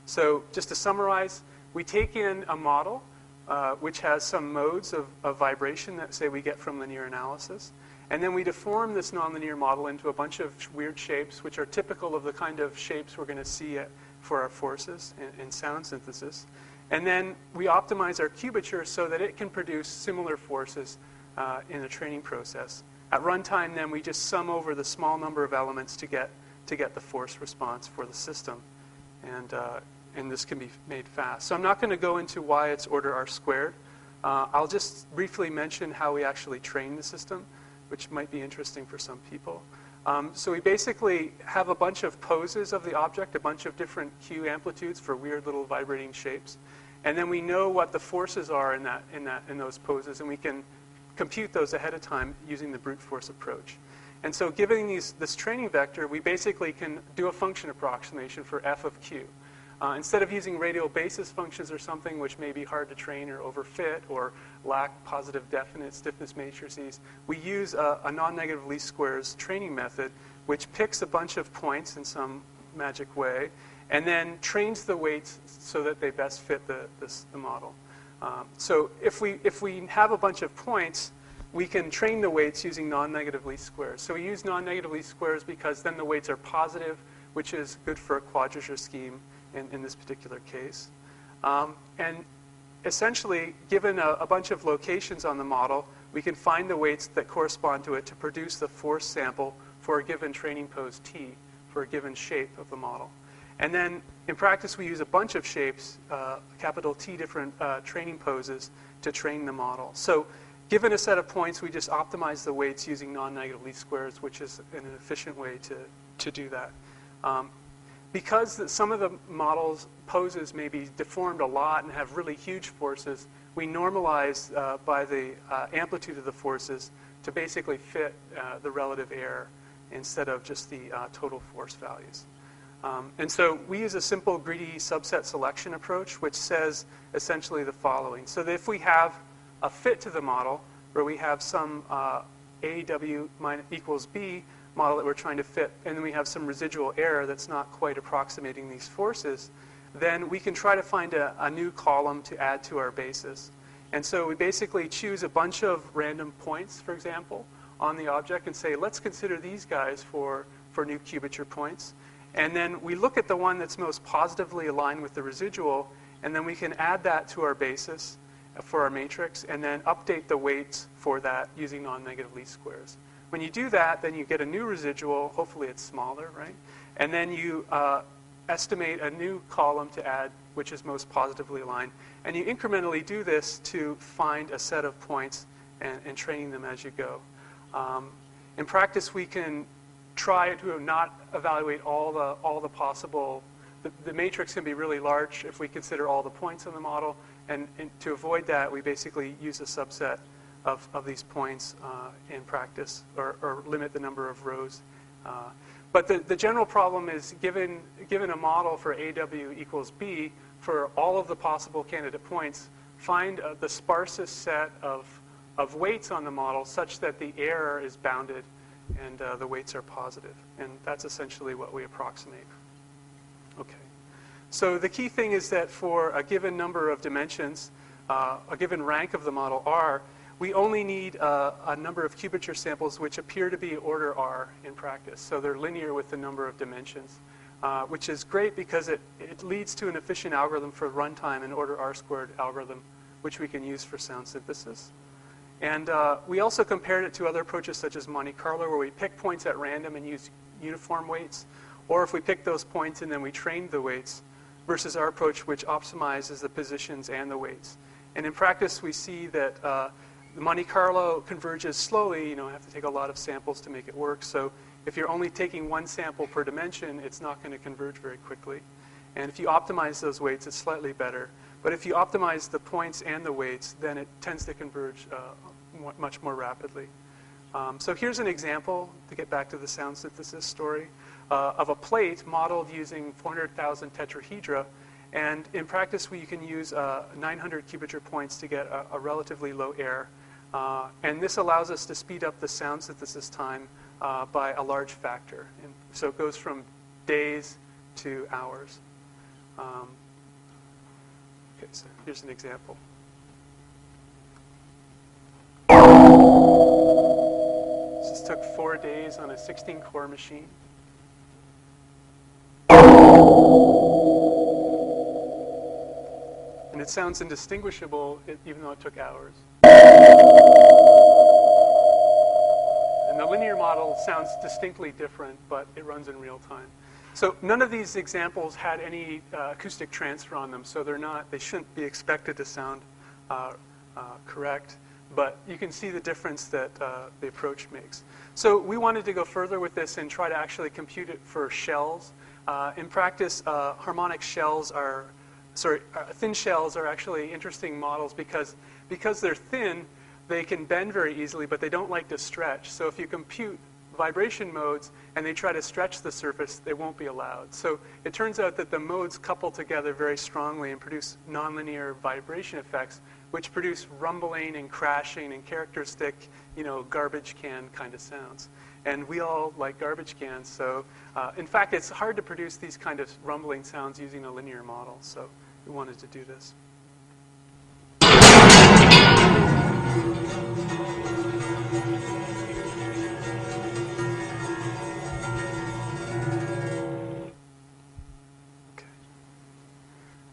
So just to summarize, we take in a model uh, which has some modes of, of vibration that say we get from linear analysis. And then we deform this nonlinear model into a bunch of weird shapes, which are typical of the kind of shapes we're going to see for our forces in, sound synthesis. And then we optimize our cubature so that it can produce similar forces uh, in the training process. At runtime, then, we just sum over the small number of elements to get, to get the force response for the system. And, uh, and this can be made fast. So I'm not going to go into why it's order r squared. Uh, I'll just briefly mention how we actually train the system which might be interesting for some people. Um, so we basically have a bunch of poses of the object, a bunch of different Q amplitudes for weird little vibrating shapes. And then we know what the forces are in, that, in, that, in those poses, and we can compute those ahead of time using the brute force approach. And so given these, this training vector, we basically can do a function approximation for f of q. Uh, instead of using radial basis functions or something which may be hard to train or overfit or lack positive definite stiffness matrices, we use a, a non-negative least squares training method which picks a bunch of points in some magic way and then trains the weights so that they best fit the, the model. Um, so if we, if we have a bunch of points, we can train the weights using non-negative least squares. So we use non-negative least squares because then the weights are positive, which is good for a quadrature scheme in, in this particular case. Um, and essentially, given a, a, bunch of locations on the model, we can find the weights that correspond to it to produce the force sample for a given training pose T for a given shape of the model. And then in practice, we use a bunch of shapes, uh, capital T different uh, training poses to train the model. So given a set of points, we just optimize the weights using non-negative least squares, which is an efficient way to, to do that. Um, because some of the models poses may be deformed a lot and have really huge forces, we normalize uh, by the uh, amplitude of the forces to basically fit uh, the relative error instead of just the uh, total force values. Um, and so we use a simple greedy subset selection approach, which says essentially the following. So if we have a fit to the model, where we have some uh, AW minus equals B model that we're trying to fit, and then we have some residual error that's not quite approximating these forces, then we can try to find a, a new column to add to our basis. And so we basically choose a bunch of random points, for example, on the object and say, let's consider these guys for, for new cubature points. And then we look at the one that's most positively aligned with the residual, and then we can add that to our basis for our matrix, and then update the weights for that using non-negative least squares. When you do that, then you get a new residual. Hopefully it's smaller, right? And then you uh, estimate a new column to add, which is most positively aligned. And you incrementally do this to find a set of points and, and training them as you go. Um, in practice, we can try to not evaluate all the, all the possible, the, the, matrix can be really large if we consider all the points in the model. And, and to avoid that, we basically use a subset of, of these points uh, in practice or, or, limit the number of rows. Uh, but the, the general problem is given, given a model for AW equals B, for all of the possible candidate points, find uh, the sparsest set of, of weights on the model such that the error is bounded and uh, the weights are positive. And that's essentially what we approximate. Okay. So the key thing is that for a given number of dimensions, uh, a given rank of the model R, we only need uh, a number of cubature samples which appear to be order R in practice. So they're linear with the number of dimensions, uh, which is great because it, it leads to an efficient algorithm for runtime, an order R squared algorithm, which we can use for sound synthesis. And uh, we also compared it to other approaches such as Monte Carlo, where we pick points at random and use uniform weights, or if we pick those points and then we train the weights, versus our approach, which optimizes the positions and the weights. And in practice, we see that uh, the Monte Carlo converges slowly. You know, have to take a lot of samples to make it work. So if you're only taking one sample per dimension, it's not going to converge very quickly. And if you optimize those weights, it's slightly better. But if you optimize the points and the weights, then it tends to converge uh, much more rapidly. Um, so here's an example, to get back to the sound synthesis story, uh, of a plate modeled using 400,000 tetrahedra. And in practice, we can use uh, 900 cubature points to get a, a relatively low error. Uh, and this allows us to speed up the sound synthesis time uh, by a large factor. And so it goes from days to hours. Um, okay, so here's an example. This took four days on a 16 core machine. And it sounds indistinguishable even though it took hours. And the linear model sounds distinctly different, but it runs in real time. So none of these examples had any uh, acoustic transfer on them, so they're not, they shouldn't be expected to sound uh, uh, correct but you can see the difference that uh, the approach makes. So we wanted to go further with this and try to actually compute it for shells. Uh, in practice, uh, harmonic shells are, sorry, thin shells are actually interesting models because, because they're thin, they can bend very easily, but they don't like to stretch. So if you compute vibration modes and they try to stretch the surface, they won't be allowed. So it turns out that the modes couple together very strongly and produce nonlinear vibration effects, which produce rumbling and crashing and characteristic, you know, garbage can kind of sounds. And we all like garbage cans, so uh, in fact, it's hard to produce these kind of rumbling sounds using a linear model. So we wanted to do this.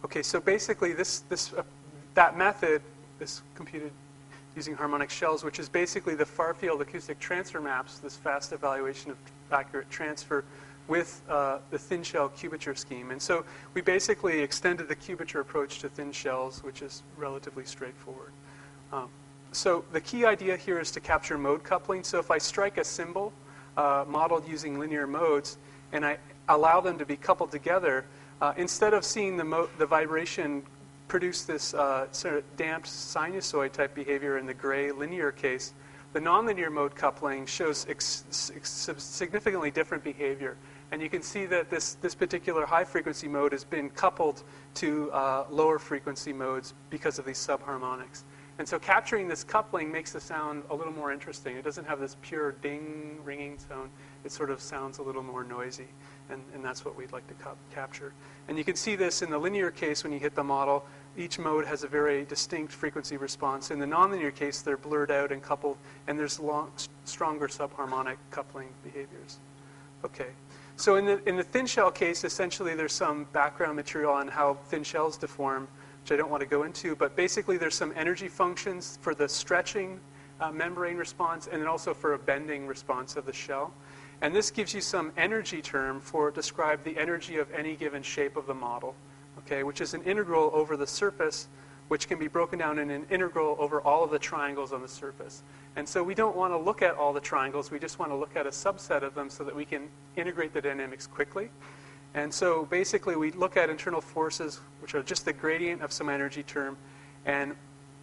Okay, so basically this, this, uh, that method is computed using harmonic shells, which is basically the far field acoustic transfer maps, this fast evaluation of accurate transfer with uh, the thin shell cubature scheme. And so we basically extended the cubature approach to thin shells, which is relatively straightforward. Um, so the key idea here is to capture mode coupling. So if I strike a cymbal uh, modeled using linear modes and I allow them to be coupled together, uh, instead of seeing the, the vibration produce this uh, sort of damped sinusoid type behavior in the gray linear case, The nonlinear mode coupling shows significantly different behavior. And you can see that this, this particular high frequency mode has been coupled to uh, lower frequency modes because of these subharmonics. And so capturing this coupling makes the sound a little more interesting. It doesn't have this pure ding, ringing tone. It sort of sounds a little more noisy. And, and that's what we'd like to cap- capture. And you can see this in the linear case when you hit the model. Each mode has a very distinct frequency response. In the nonlinear case, they're blurred out and coupled, and there's long, stronger subharmonic coupling behaviors. Okay. So in the, in the thin shell case, essentially there's some background material on how thin shells deform which I don't want to go into, but basically there's some energy functions for the stretching uh, membrane response and then also for a bending response of the shell. And this gives you some energy term for describe the energy of any given shape of the model, okay, which is an integral over the surface, which can be broken down in an integral over all of the triangles on the surface. And so we don't want to look at all the triangles, we just want to look at a subset of them so that we can integrate the dynamics quickly. And so basically, we look at internal forces, which are just the gradient of some energy term, and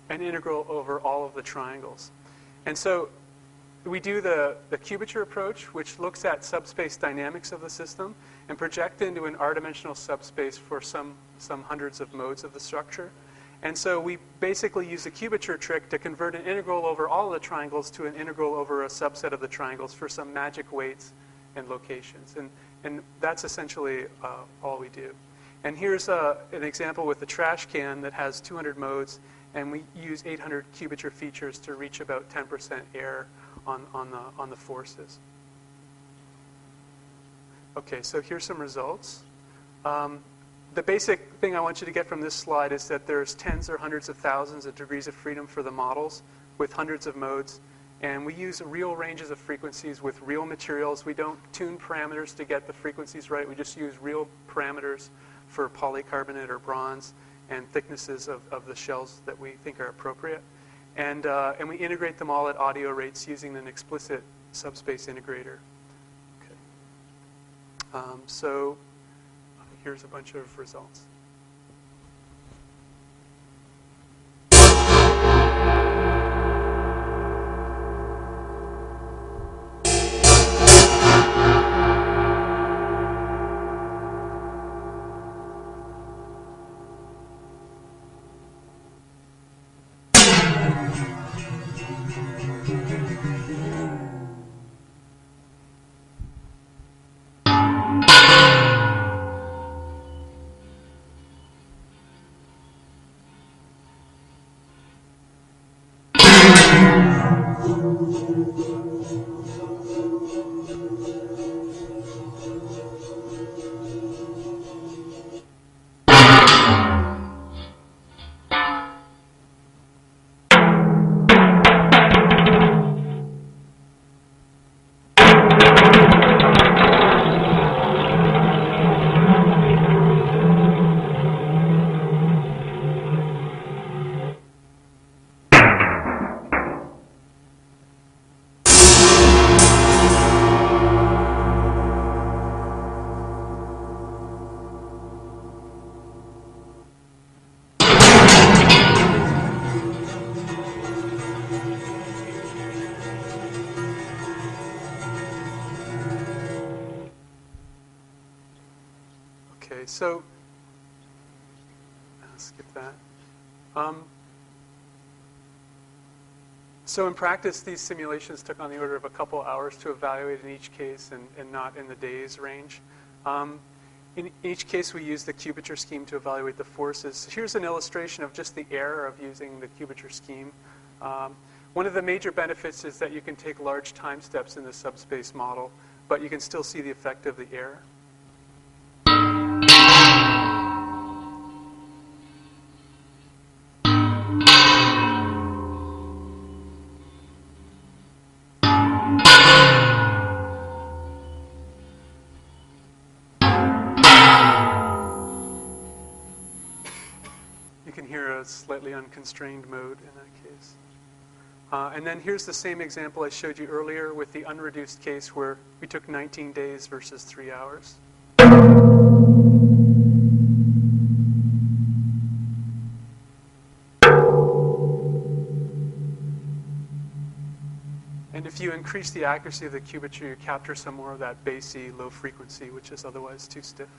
an integral over all of the triangles. And so we do the, the cubature approach, which looks at subspace dynamics of the system and project into an r-dimensional subspace for some, some hundreds of modes of the structure. And so we basically use the cubature trick to convert an integral over all the triangles to an integral over a subset of the triangles for some magic weights and locations. And and that's essentially uh, all we do. And here's uh, an example with the trash can that has 200 modes, and we use 800 cubature features to reach about 10% error on, on, the, on the forces. Okay, so here's some results. Um, the basic thing I want you to get from this slide is that there's tens or hundreds of thousands of degrees of freedom for the models with hundreds of modes. And we use real ranges of frequencies with real materials. We don't tune parameters to get the frequencies right. We just use real parameters for polycarbonate or bronze and thicknesses of, of the shells that we think are appropriate. And, uh, and we integrate them all at audio rates using an explicit subspace integrator. Okay. Um, so here's a bunch of results. So I'll skip that. Um, so in practice, these simulations took on the order of a couple hours to evaluate in each case and, and not in the days range. Um, in each case, we use the cubature scheme to evaluate the forces. Here's an illustration of just the error of using the cubature scheme. Um, one of the major benefits is that you can take large time steps in the subspace model, but you can still see the effect of the error. Slightly unconstrained mode in that case. Uh, and then here's the same example I showed you earlier with the unreduced case where we took 19 days versus three hours. And if you increase the accuracy of the cubature, you capture some more of that bassy, low frequency, which is otherwise too stiff.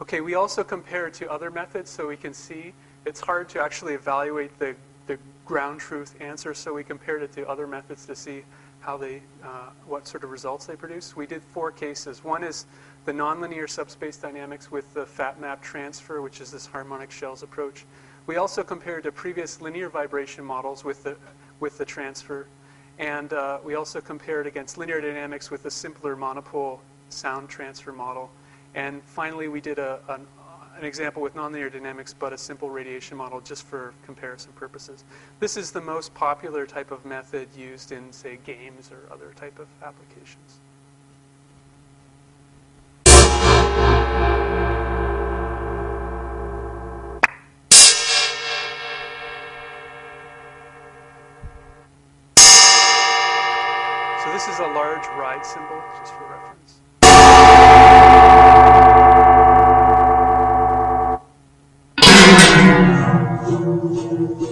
Okay, we also compare to other methods so we can see it's hard to actually evaluate the, the ground truth answer, so we compared it to other methods to see how they, uh, what sort of results they produce. We did four cases. One is the nonlinear subspace dynamics with the FAT map transfer, which is this harmonic shells approach. We also compared to previous linear vibration models with the, with the transfer. And uh, we also compared against linear dynamics with a simpler monopole sound transfer model. And finally, we did a, an, an example with nonlinear dynamics, but a simple radiation model just for comparison purposes. This is the most popular type of method used in, say, games or other type of applications. So this is a large ride cymbal, just for reference. So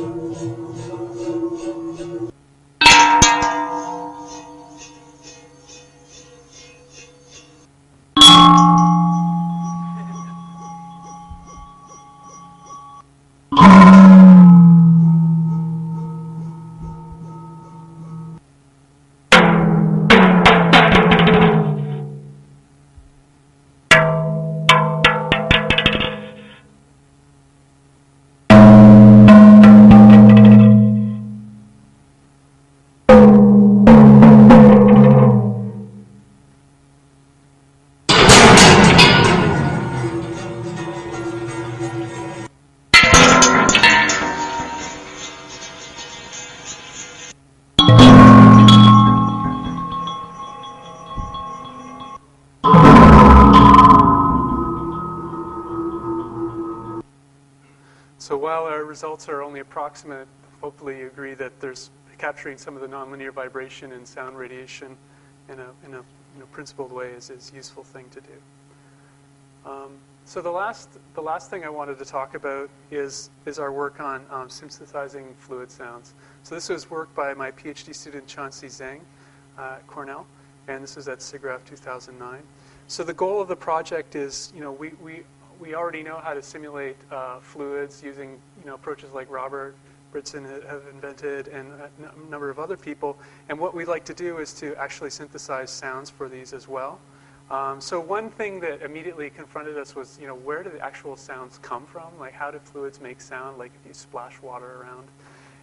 our results are only approximate, hopefully you agree that there's capturing some of the nonlinear vibration and sound radiation in a, in a you know, principled way is, is a useful thing to do. Um, so the last, the last thing I wanted to talk about is, is our work on um, synthesizing fluid sounds. So this was work by my PhD student Changxi Zheng uh, at Cornell, and this is at SIGGRAPH 2009. So the goal of the project is, you know, we, we we already know how to simulate uh, fluids using you know, approaches like Robert Bridson have invented and a number of other people. And what we'd like to do is to actually synthesize sounds for these as well. Um, so one thing that immediately confronted us was, you know, where do the actual sounds come from? Like, how do fluids make sound? Like, if you splash water around.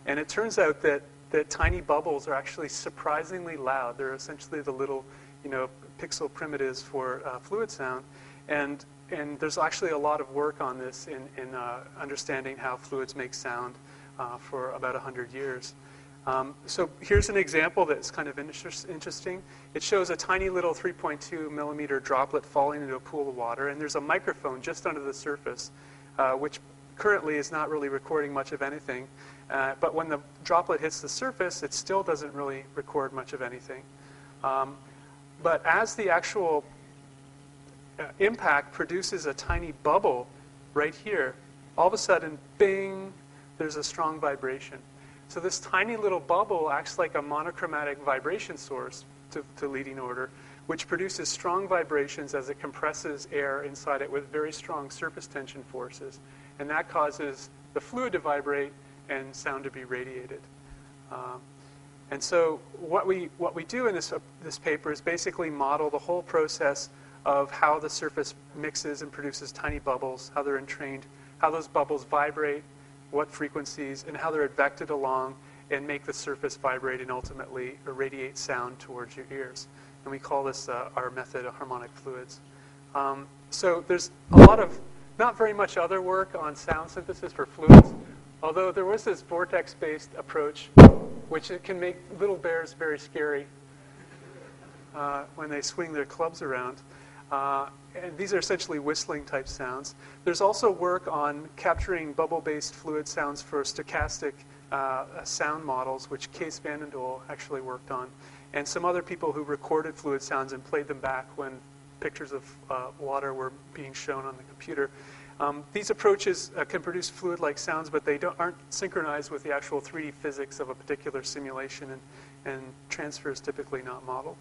And it turns out that that tiny bubbles are actually surprisingly loud. They're essentially the little, you know, pixel primitives for uh, fluid sound. And and there's actually a lot of work on this in, in uh, understanding how fluids make sound uh, for about 100 years. Um, so here's an example that's kind of inter- interesting. It shows a tiny little 3.2 millimeter droplet falling into a pool of water, and there's a microphone just under the surface, uh, which currently is not really recording much of anything. Uh, but when the droplet hits the surface, it still doesn't really record much of anything. Um, but as the actual uh, impact produces a tiny bubble right here, all of a sudden, bing, there's a strong vibration. So this tiny little bubble acts like a monochromatic vibration source to, to leading order, which produces strong vibrations as it compresses air inside it with very strong surface tension forces. And that causes the fluid to vibrate and sound to be radiated. Um, and so what we, what we do in this, uh, this paper is basically model the whole process of how the surface mixes and produces tiny bubbles, how they're entrained, how those bubbles vibrate, what frequencies, and how they're advected along and make the surface vibrate and ultimately irradiate sound towards your ears. And we call this uh, our method of harmonic fluids. Um, so there's a lot of, not very much other work on sound synthesis for fluids, although there was this vortex-based approach, which can make little bears very scary uh, when they swing their clubs around. Uh, and these are essentially whistling type sounds. There's also work on capturing bubble-based fluid sounds for stochastic uh, sound models, which Kees van actually worked on, and some other people who recorded fluid sounds and played them back when pictures of uh, water were being shown on the computer. Um, these approaches uh, can produce fluid-like sounds, but they aren't synchronized with the actual 3D physics of a particular simulation. And, and transfer is typically not modeled.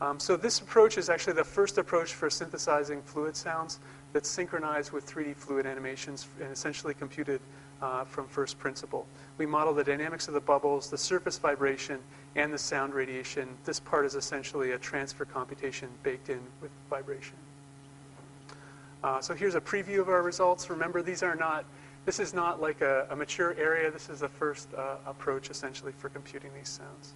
Um, so this approach is actually the first approach for synthesizing fluid sounds that's synchronized with 3D fluid animations and essentially computed uh, from first principle. We model the dynamics of the bubbles, the surface vibration, and the sound radiation. This part is essentially a transfer computation baked in with vibration. Uh, so here's a preview of our results. Remember, these are not, this is not like a, a mature area. This is the first uh, approach essentially for computing these sounds.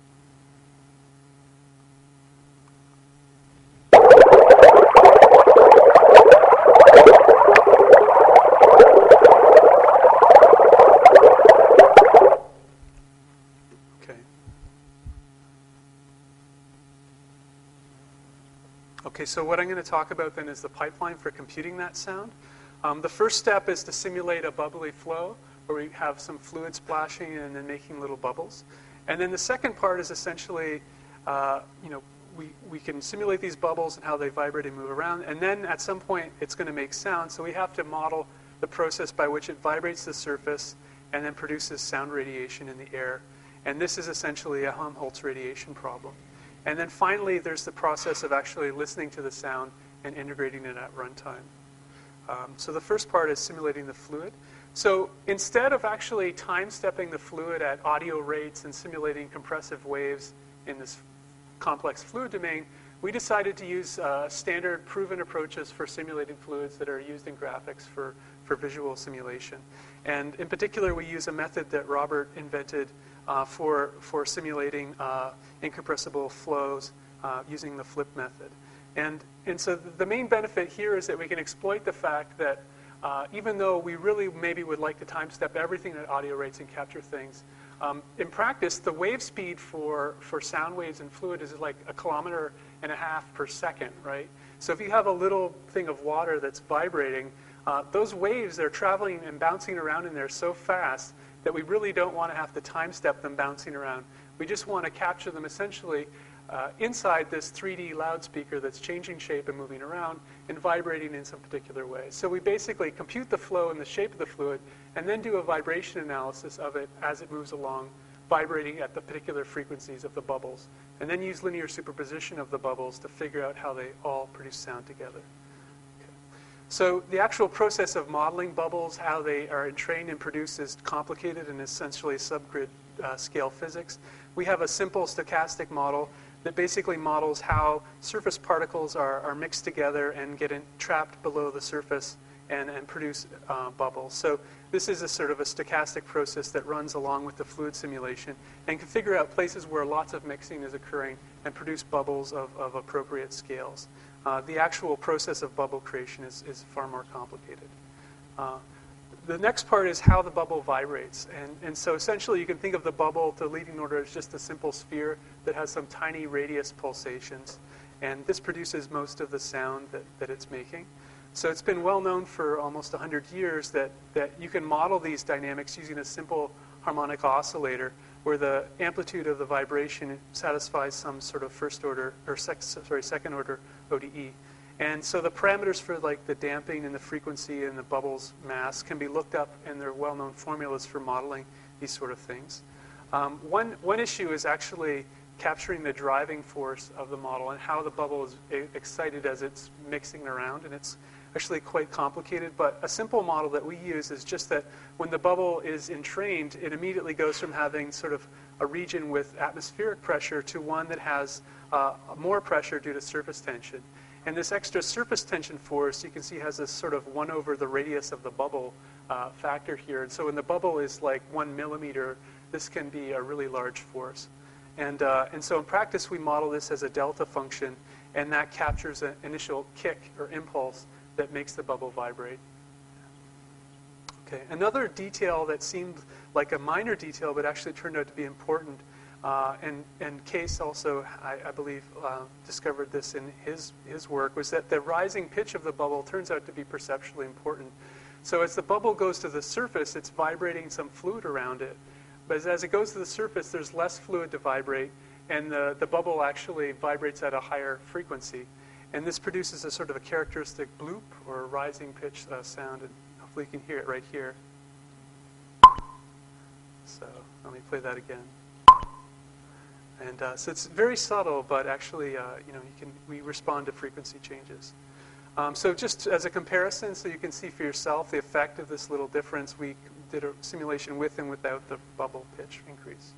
Okay, so what I'm going to talk about then is the pipeline for computing that sound. Um, the first step is to simulate a bubbly flow where we have some fluid splashing and then making little bubbles. And then the second part is essentially, uh, you know, we, we can simulate these bubbles and how they vibrate and move around. And then at some point, it's going to make sound. So we have to model the process by which it vibrates the surface and then produces sound radiation in the air. And this is essentially a Helmholtz radiation problem. And then finally, there's the process of actually listening to the sound and integrating it at runtime. Um, so the first part is simulating the fluid. So instead of actually time stepping the fluid at audio rates and simulating compressive waves in this complex fluid domain, we decided to use uh, standard proven approaches for simulating fluids that are used in graphics for, for visual simulation. And in particular, we use a method that Robert invented for, for simulating uh, incompressible flows uh, using the FLIP method. And, and so the main benefit here is that we can exploit the fact that uh, even though we really maybe would like to time step everything at audio rates and capture things, um, in practice, the wave speed for, for sound waves and fluid is like a kilometer and a half per second, right? So if you have a little thing of water that's vibrating, uh, those waves, they're traveling and bouncing around in there so fast that we really don't want to have to time step them bouncing around. We just want to capture them essentially uh, inside this 3D loudspeaker that's changing shape and moving around and vibrating in some particular way. So we basically compute the flow and the shape of the fluid and then do a vibration analysis of it as it moves along, vibrating at the particular frequencies of the bubbles, and then use linear superposition of the bubbles to figure out how they all produce sound together. So the actual process of modeling bubbles, how they are entrained and produced, is complicated and essentially subgrid uh, scale physics. We have a simple stochastic model that basically models how surface particles are, are mixed together and get in, trapped below the surface and, and produce uh, bubbles. So this is a sort of a stochastic process that runs along with the fluid simulation and can figure out places where lots of mixing is occurring and produce bubbles of, of appropriate scales. Uh, the actual process of bubble creation is, is far more complicated. Uh, the next part is how the bubble vibrates. And, and so essentially, you can think of the bubble, the leading order, as just a simple sphere that has some tiny radius pulsations. And this produces most of the sound that, that it's making. So it's been well known for almost 100 years that, that you can model these dynamics using a simple harmonic oscillator where the amplitude of the vibration satisfies some sort of first order, or sec, sorry, second order ODE. And so the parameters for like the damping and the frequency and the bubbles mass can be looked up, and there are well-known formulas for modeling these sort of things. Um, one, one issue is actually capturing the driving force of the model and how the bubble is excited as it's mixing around, and it's actually quite complicated. But a simple model that we use is just that when the bubble is entrained, it immediately goes from having sort of a region with atmospheric pressure to one that has uh, more pressure due to surface tension. And this extra surface tension force, you can see, has this sort of 1 over the radius of the bubble uh, factor here. And so when the bubble is like 1 millimeter, this can be a really large force. And, uh, and so in practice, we model this as a delta function, and that captures an initial kick or impulse that makes the bubble vibrate. Okay, another detail that seemed like a minor detail, but actually turned out to be important uh, and, and Kees also, I, I believe, uh, discovered this in his, his work, was that the rising pitch of the bubble turns out to be perceptually important. So as the bubble goes to the surface, it's vibrating some fluid around it. But as, as it goes to the surface, there's less fluid to vibrate, and the, the bubble actually vibrates at a higher frequency. And this produces a sort of a characteristic bloop or rising pitch uh, sound, and hopefully you can hear it right here. So let me play that again. And uh, so it's very subtle, but actually, uh, you know, you can, we respond to frequency changes. Um, so just as a comparison, so you can see for yourself the effect of this little difference, we did a simulation with and without the bubble pitch increase.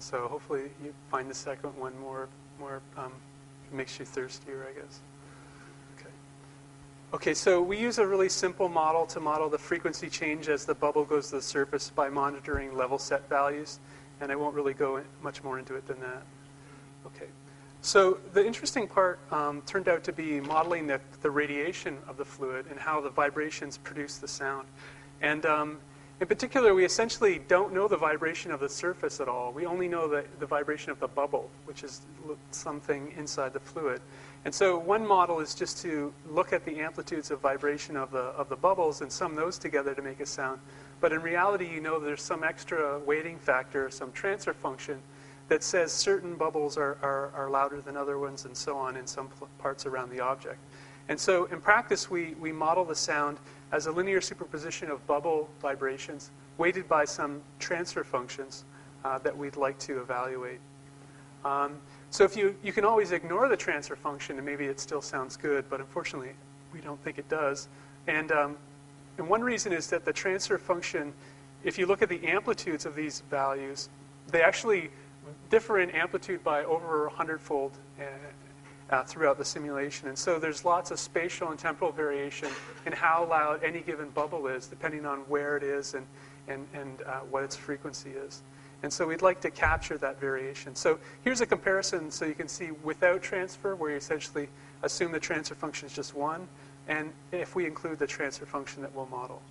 So hopefully you find the second one more, more um, makes you thirstier, I guess. Okay. Okay, so we use a really simple model to model the frequency change as the bubble goes to the surface by monitoring level set values, and I won't really go much more into it than that. Okay. So the interesting part um, turned out to be modeling the, the radiation of the fluid and how the vibrations produce the sound. And um, in particular, we essentially don't know the vibration of the surface at all. We only know the, the vibration of the bubble, which is something inside the fluid. And so one model is just to look at the amplitudes of vibration of the, of the bubbles and sum those together to make a sound. But in reality, you know there's some extra weighting factor, some transfer function that says certain bubbles are, are, are louder than other ones and so on in some parts around the object. And so in practice, we, we model the sound as a linear superposition of bubble vibrations weighted by some transfer functions uh, that we'd like to evaluate. Um, so if you, you can always ignore the transfer function and maybe it still sounds good, but unfortunately we don't think it does. And, um, and one reason is that the transfer function, if you look at the amplitudes of these values, they actually differ in amplitude by over 100 fold uh, throughout the simulation. And so there's lots of spatial and temporal variation in how loud any given bubble is, depending on where it is and, and, and uh, what its frequency is. And so we'd like to capture that variation. So here's a comparison so you can see without transfer, where you essentially assume the transfer function is just one, and if we include the transfer function that we'll model.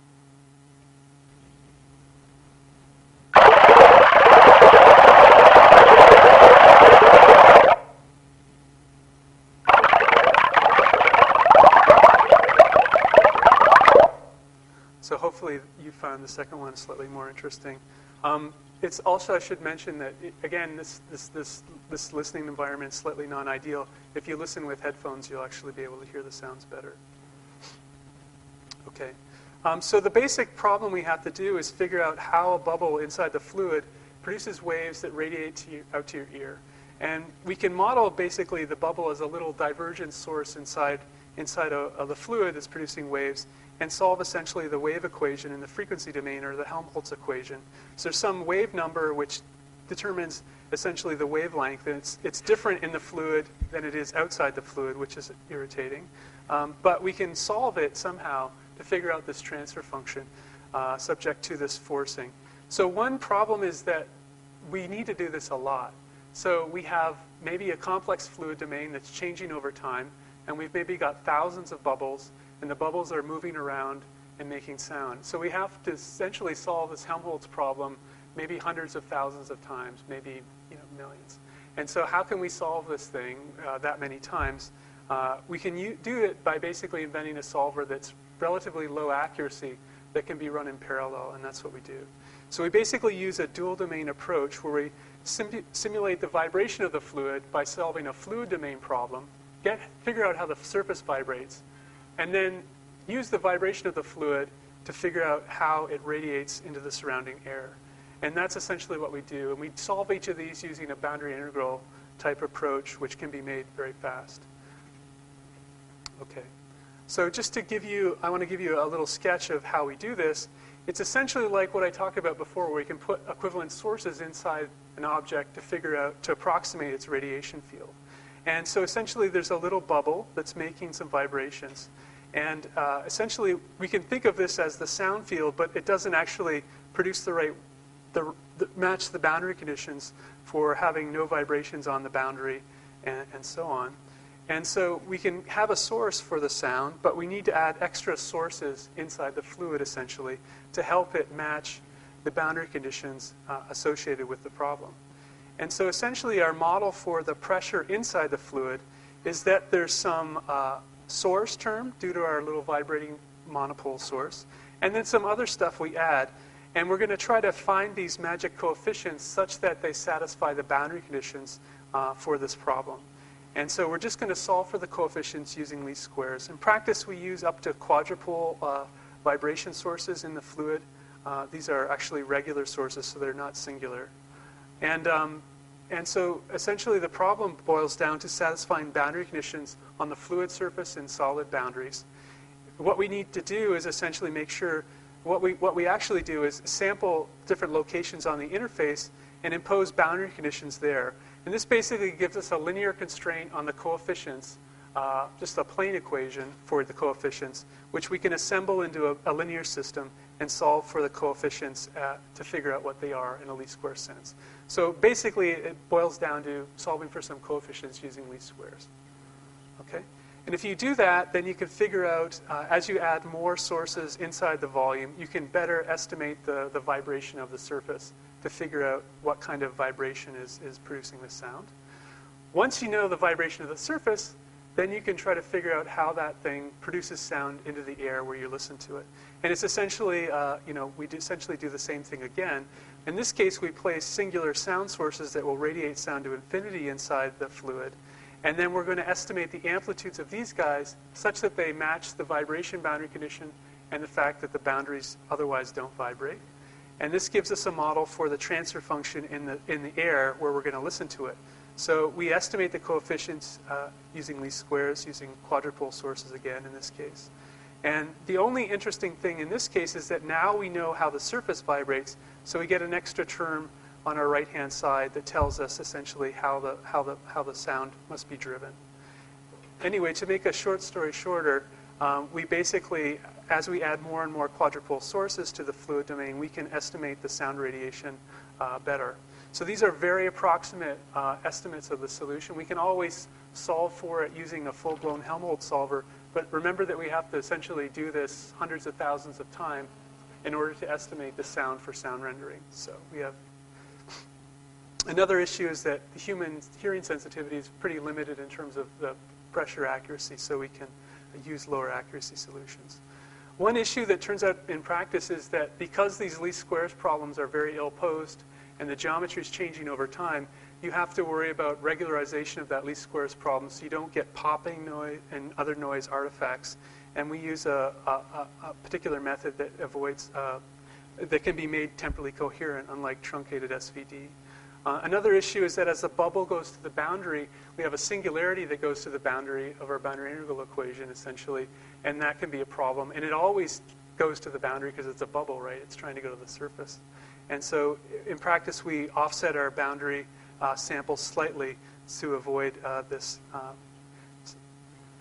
So hopefully you found the second one slightly more interesting. Um, it's also, I should mention that, again, this, this, this, this listening environment is slightly non-ideal. If you listen with headphones, you'll actually be able to hear the sounds better. Okay. Um, so the basic problem we have to do is figure out how a bubble inside the fluid produces waves that radiate to you, out to your ear. And we can model basically the bubble as a little divergence source inside, inside of the fluid that's producing waves and solve essentially the wave equation in the frequency domain or the Helmholtz equation. So there's some wave number which determines essentially the wavelength, and it's, it's different in the fluid than it is outside the fluid, which is irritating. Um, but we can solve it somehow to figure out this transfer function uh, subject to this forcing. So one problem is that we need to do this a lot. So we have maybe a complex fluid domain that's changing over time, and we've maybe got thousands of bubbles, and the bubbles are moving around and making sound. So we have to essentially solve this Helmholtz problem maybe hundreds of thousands of times, maybe you know, millions. And so how can we solve this thing uh, that many times? Uh, we can u- do it by basically inventing a solver that's relatively low accuracy that can be run in parallel, and that's what we do. So we basically use a dual domain approach where we sim- simulate the vibration of the fluid by solving a fluid domain problem, get, figure out how the surface vibrates, and then use the vibration of the fluid to figure out how it radiates into the surrounding air. And that's essentially what we do. And we solve each of these using a boundary integral type approach, which can be made very fast. Okay. So just to give you, I want to give you a little sketch of how we do this. It's essentially like what I talked about before, where we can put equivalent sources inside an object to figure out, to approximate its radiation field. And so essentially there's a little bubble that's making some vibrations. And uh, essentially, we can think of this as the sound field, but it doesn't actually produce the right, the, the, match the boundary conditions for having no vibrations on the boundary and, and so on. And so we can have a source for the sound, but we need to add extra sources inside the fluid essentially to help it match the boundary conditions uh, associated with the problem. And so essentially, our model for the pressure inside the fluid is that there's some uh, source term due to our little vibrating monopole source, and then some other stuff we add. And we're going to try to find these magic coefficients such that they satisfy the boundary conditions uh, for this problem. And so we're just going to solve for the coefficients using least squares. In practice, we use up to quadrupole uh, vibration sources in the fluid. Uh, these are actually regular sources, so they're not singular. And, um, and so essentially the problem boils down to satisfying boundary conditions on the fluid surface and solid boundaries. What we need to do is essentially make sure what we, what we actually do is sample different locations on the interface and impose boundary conditions there. And this basically gives us a linear constraint on the coefficients, uh, just a plane equation for the coefficients, which we can assemble into a, a linear system and solve for the coefficients uh, to figure out what they are in a least square sense. So basically, it boils down to solving for some coefficients using least squares. Okay? And if you do that, then you can figure out, uh, as you add more sources inside the volume, you can better estimate the, the vibration of the surface to figure out what kind of vibration is, is producing the sound. Once you know the vibration of the surface, then you can try to figure out how that thing produces sound into the air where you listen to it. And it's essentially, uh, you know, we essentially do the same thing again. In this case, we place singular sound sources that will radiate sound to infinity inside the fluid. And then we're going to estimate the amplitudes of these guys such that they match the vibration boundary condition and the fact that the boundaries otherwise don't vibrate. And this gives us a model for the transfer function in the, in the air where we're going to listen to it. So we estimate the coefficients uh, using least squares, using quadrupole sources again in this case. And the only interesting thing in this case is that now we know how the surface vibrates, so we get an extra term on our right-hand side that tells us essentially how the, how, the, how the sound must be driven. Anyway, to make a short story shorter, um, we basically, as we add more and more quadrupole sources to the fluid domain, we can estimate the sound radiation uh, better. So these are very approximate uh, estimates of the solution. We can always solve for it using a full-blown Helmholtz solver, but remember that we have to essentially do this hundreds of thousands of times in order to estimate the sound for sound rendering. So we have Another issue is that the human hearing sensitivity is pretty limited in terms of the pressure accuracy, so we can use lower accuracy solutions. One issue that turns out in practice is that because these least squares problems are very ill posed and the geometry is changing over time, you have to worry about regularization of that least squares problem so you don't get popping noise and other noise artifacts. And we use a, a, a particular method that avoids, uh, that can be made temporally coherent, unlike truncated SVD. Uh, another issue is that as the bubble goes to the boundary, we have a singularity that goes to the boundary of our boundary integral equation, essentially, and that can be a problem. And it always goes to the boundary because it's a bubble, right? It's trying to go to the surface. And so in practice, we offset our boundary uh, sample slightly to avoid uh, this. Uh,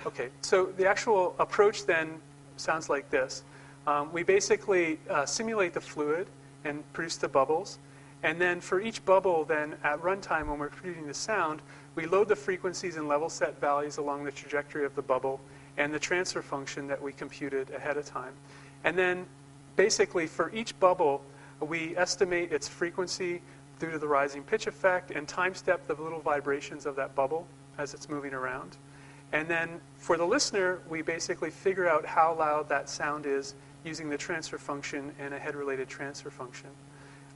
okay, so the actual approach then sounds like this. Um, we basically uh, simulate the fluid and produce the bubbles. And then for each bubble, then at runtime, when we're producing the sound, we load the frequencies and level set values along the trajectory of the bubble and the transfer function that we computed ahead of time. And then basically for each bubble, we estimate its frequency due to the rising pitch effect and time step the little vibrations of that bubble as it's moving around. And then for the listener, we basically figure out how loud that sound is using the transfer function and a head-related transfer function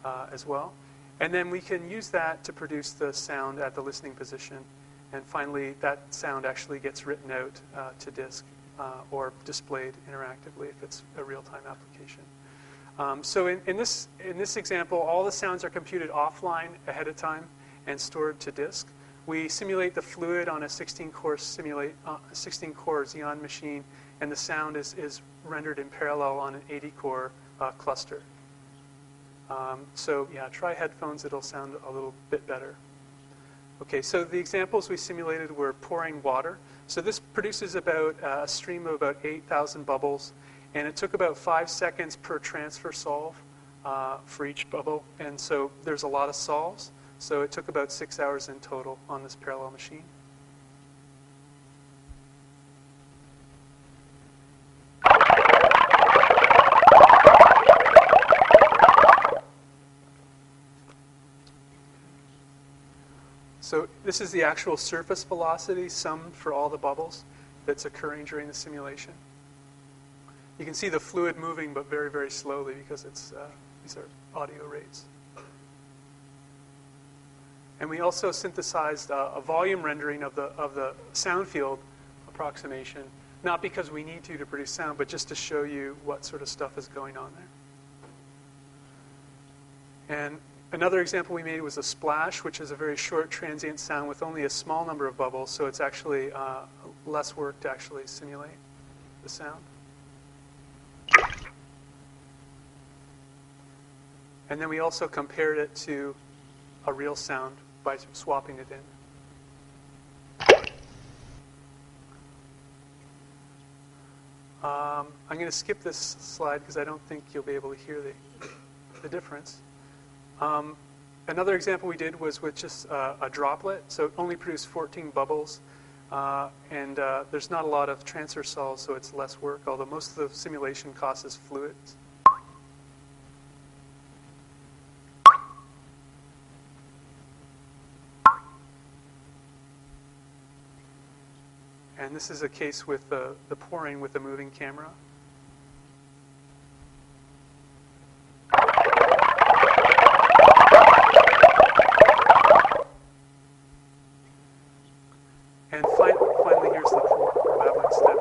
uh, as well. And then we can use that to produce the sound at the listening position. And finally, that sound actually gets written out uh, to disk uh, or displayed interactively if it's a real-time application. Um, so in, in, this, in this example, all the sounds are computed offline ahead of time and stored to disk. We simulate the fluid on a 16-core simulate, uh, 16-core Xeon machine, and the sound is, is rendered in parallel on an 80-core uh, cluster. Um, so yeah, try headphones. It'll sound a little bit better. Okay, so the examples we simulated were pouring water. So this produces about uh, a stream of about 8,000 bubbles, and it took about five seconds per transfer solve uh, for each bubble. And so there's a lot of solves. So it took about six hours in total on this parallel machine. So this is the actual surface velocity summed for all the bubbles that's occurring during the simulation. You can see the fluid moving, but very, very slowly because it's uh, These are audio rates. And we also synthesized uh, a volume rendering of the, of the sound field approximation, not because we need to to produce sound, but just to show you what sort of stuff is going on there. And another example we made was a splash, which is a very short transient sound with only a small number of bubbles, so it's actually uh, less work to actually simulate the sound. And then we also compared it to a real sound by swapping it in. Um, I'm going to skip this slide because I don't think you'll be able to hear the, the difference. Um, another example we did was with just uh, a droplet, so it only produced 14 bubbles, uh, and uh, there's not a lot of transfer sols, so it's less work, although most of the simulation cost is fluids. And this is a case with the, the pouring with the moving camera. And fin finally, here's the babbling step.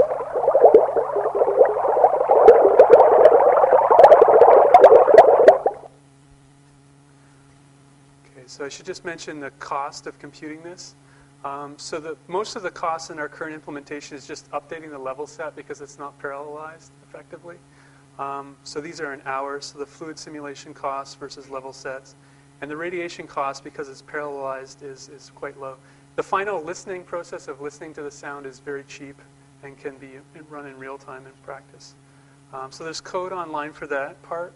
Okay, so I should just mention the cost of computing this. Um, so the, most of the costs in our current implementation is just updating the level set because it's not parallelized effectively. Um, so these are in hours, so the fluid simulation costs versus level sets. And the radiation cost, because it's parallelized, is, is quite low. The final listening process of listening to the sound is very cheap and can be run in real time in practice. Um, so there's code online for that part.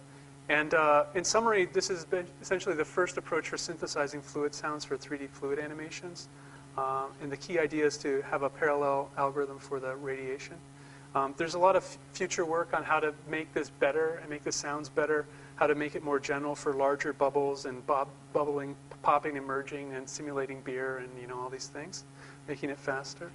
And uh, in summary, this has been essentially the first approach for synthesizing fluid sounds for 3D fluid animations. Um, and the key idea is to have a parallel algorithm for the radiation. Um, there's a lot of future work on how to make this better and make the sounds better, how to make it more general for larger bubbles and bob- bubbling, popping, emerging, and simulating beer and you know all these things, making it faster.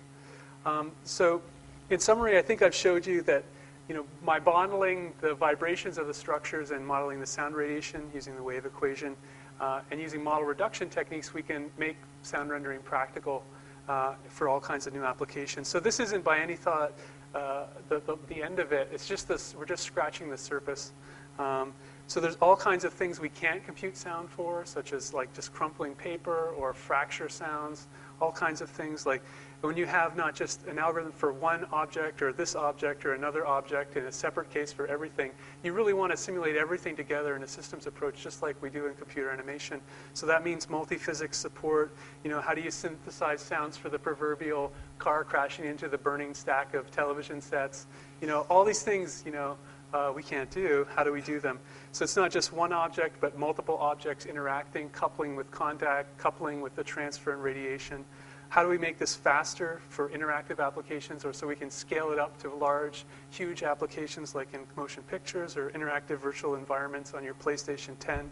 Um, so, in summary, I think I've showed you that you know by modeling the vibrations of the structures and modeling the sound radiation using the wave equation uh, and using model reduction techniques, we can make sound rendering practical uh, for all kinds of new applications. So this isn't by any thought uh, the, the, the, end of it. It's just this, we're just scratching the surface. Um, so there's all kinds of things we can't compute sound for, such as like just crumpling paper or fracture sounds, all kinds of things like when you have not just an algorithm for one object or this object or another object in a separate case for everything, you really want to simulate everything together in a systems approach just like we do in computer animation. So that means multi-physics support. You know, how do you synthesize sounds for the proverbial car crashing into the burning stack of television sets? You know, all these things, you know, uh, we can't do. How do we do them? So it's not just one object, but multiple objects interacting, coupling with contact, coupling with the transfer and radiation. How do we make this faster for interactive applications or so we can scale it up to large, huge applications like in motion pictures or interactive virtual environments on your PlayStation 10?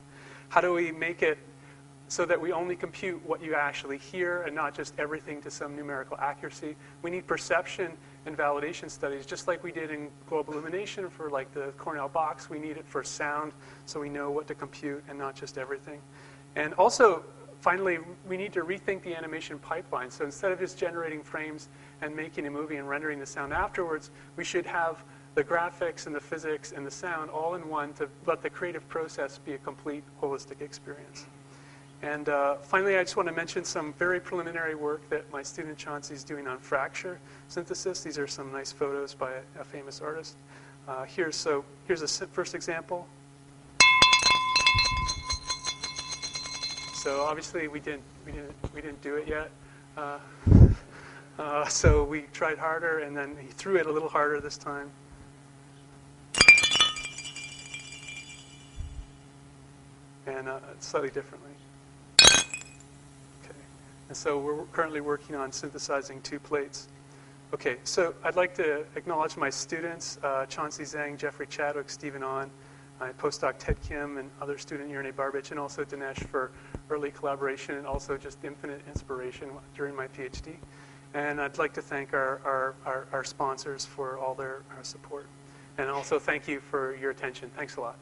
How do we make it so that we only compute what you actually hear and not just everything to some numerical accuracy? We need perception and validation studies, just like we did in global illumination for like the Cornell box. We need it for sound so we know what to compute and not just everything. And also, finally, we need to rethink the animation pipeline. So instead of just generating frames and making a movie and rendering the sound afterwards, we should have the graphics and the physics and the sound all in one to let the creative process be a complete holistic experience. And uh, finally, I just want to mention some very preliminary work that my student Changxi is doing on fracture synthesis. These are some nice photos by a, a famous artist. Uh, here's, so here's a first example. So obviously we didn't we didn't we didn't do it yet. Uh, uh, so we tried harder, and then he threw it a little harder this time. And uh, slightly differently. Okay. And so we're currently working on synthesizing two plates. Okay, so I'd like to acknowledge my students, uh, Changxi Zheng, Jeffrey Chadwick, Steven An, my postdoc Ted Kim, and other student Jernej Barbič, and also Dinesh for early collaboration and also just infinite inspiration during my PhD. And I'd like to thank our, our, our, our sponsors for all their support. And also thank you for your attention. Thanks a lot.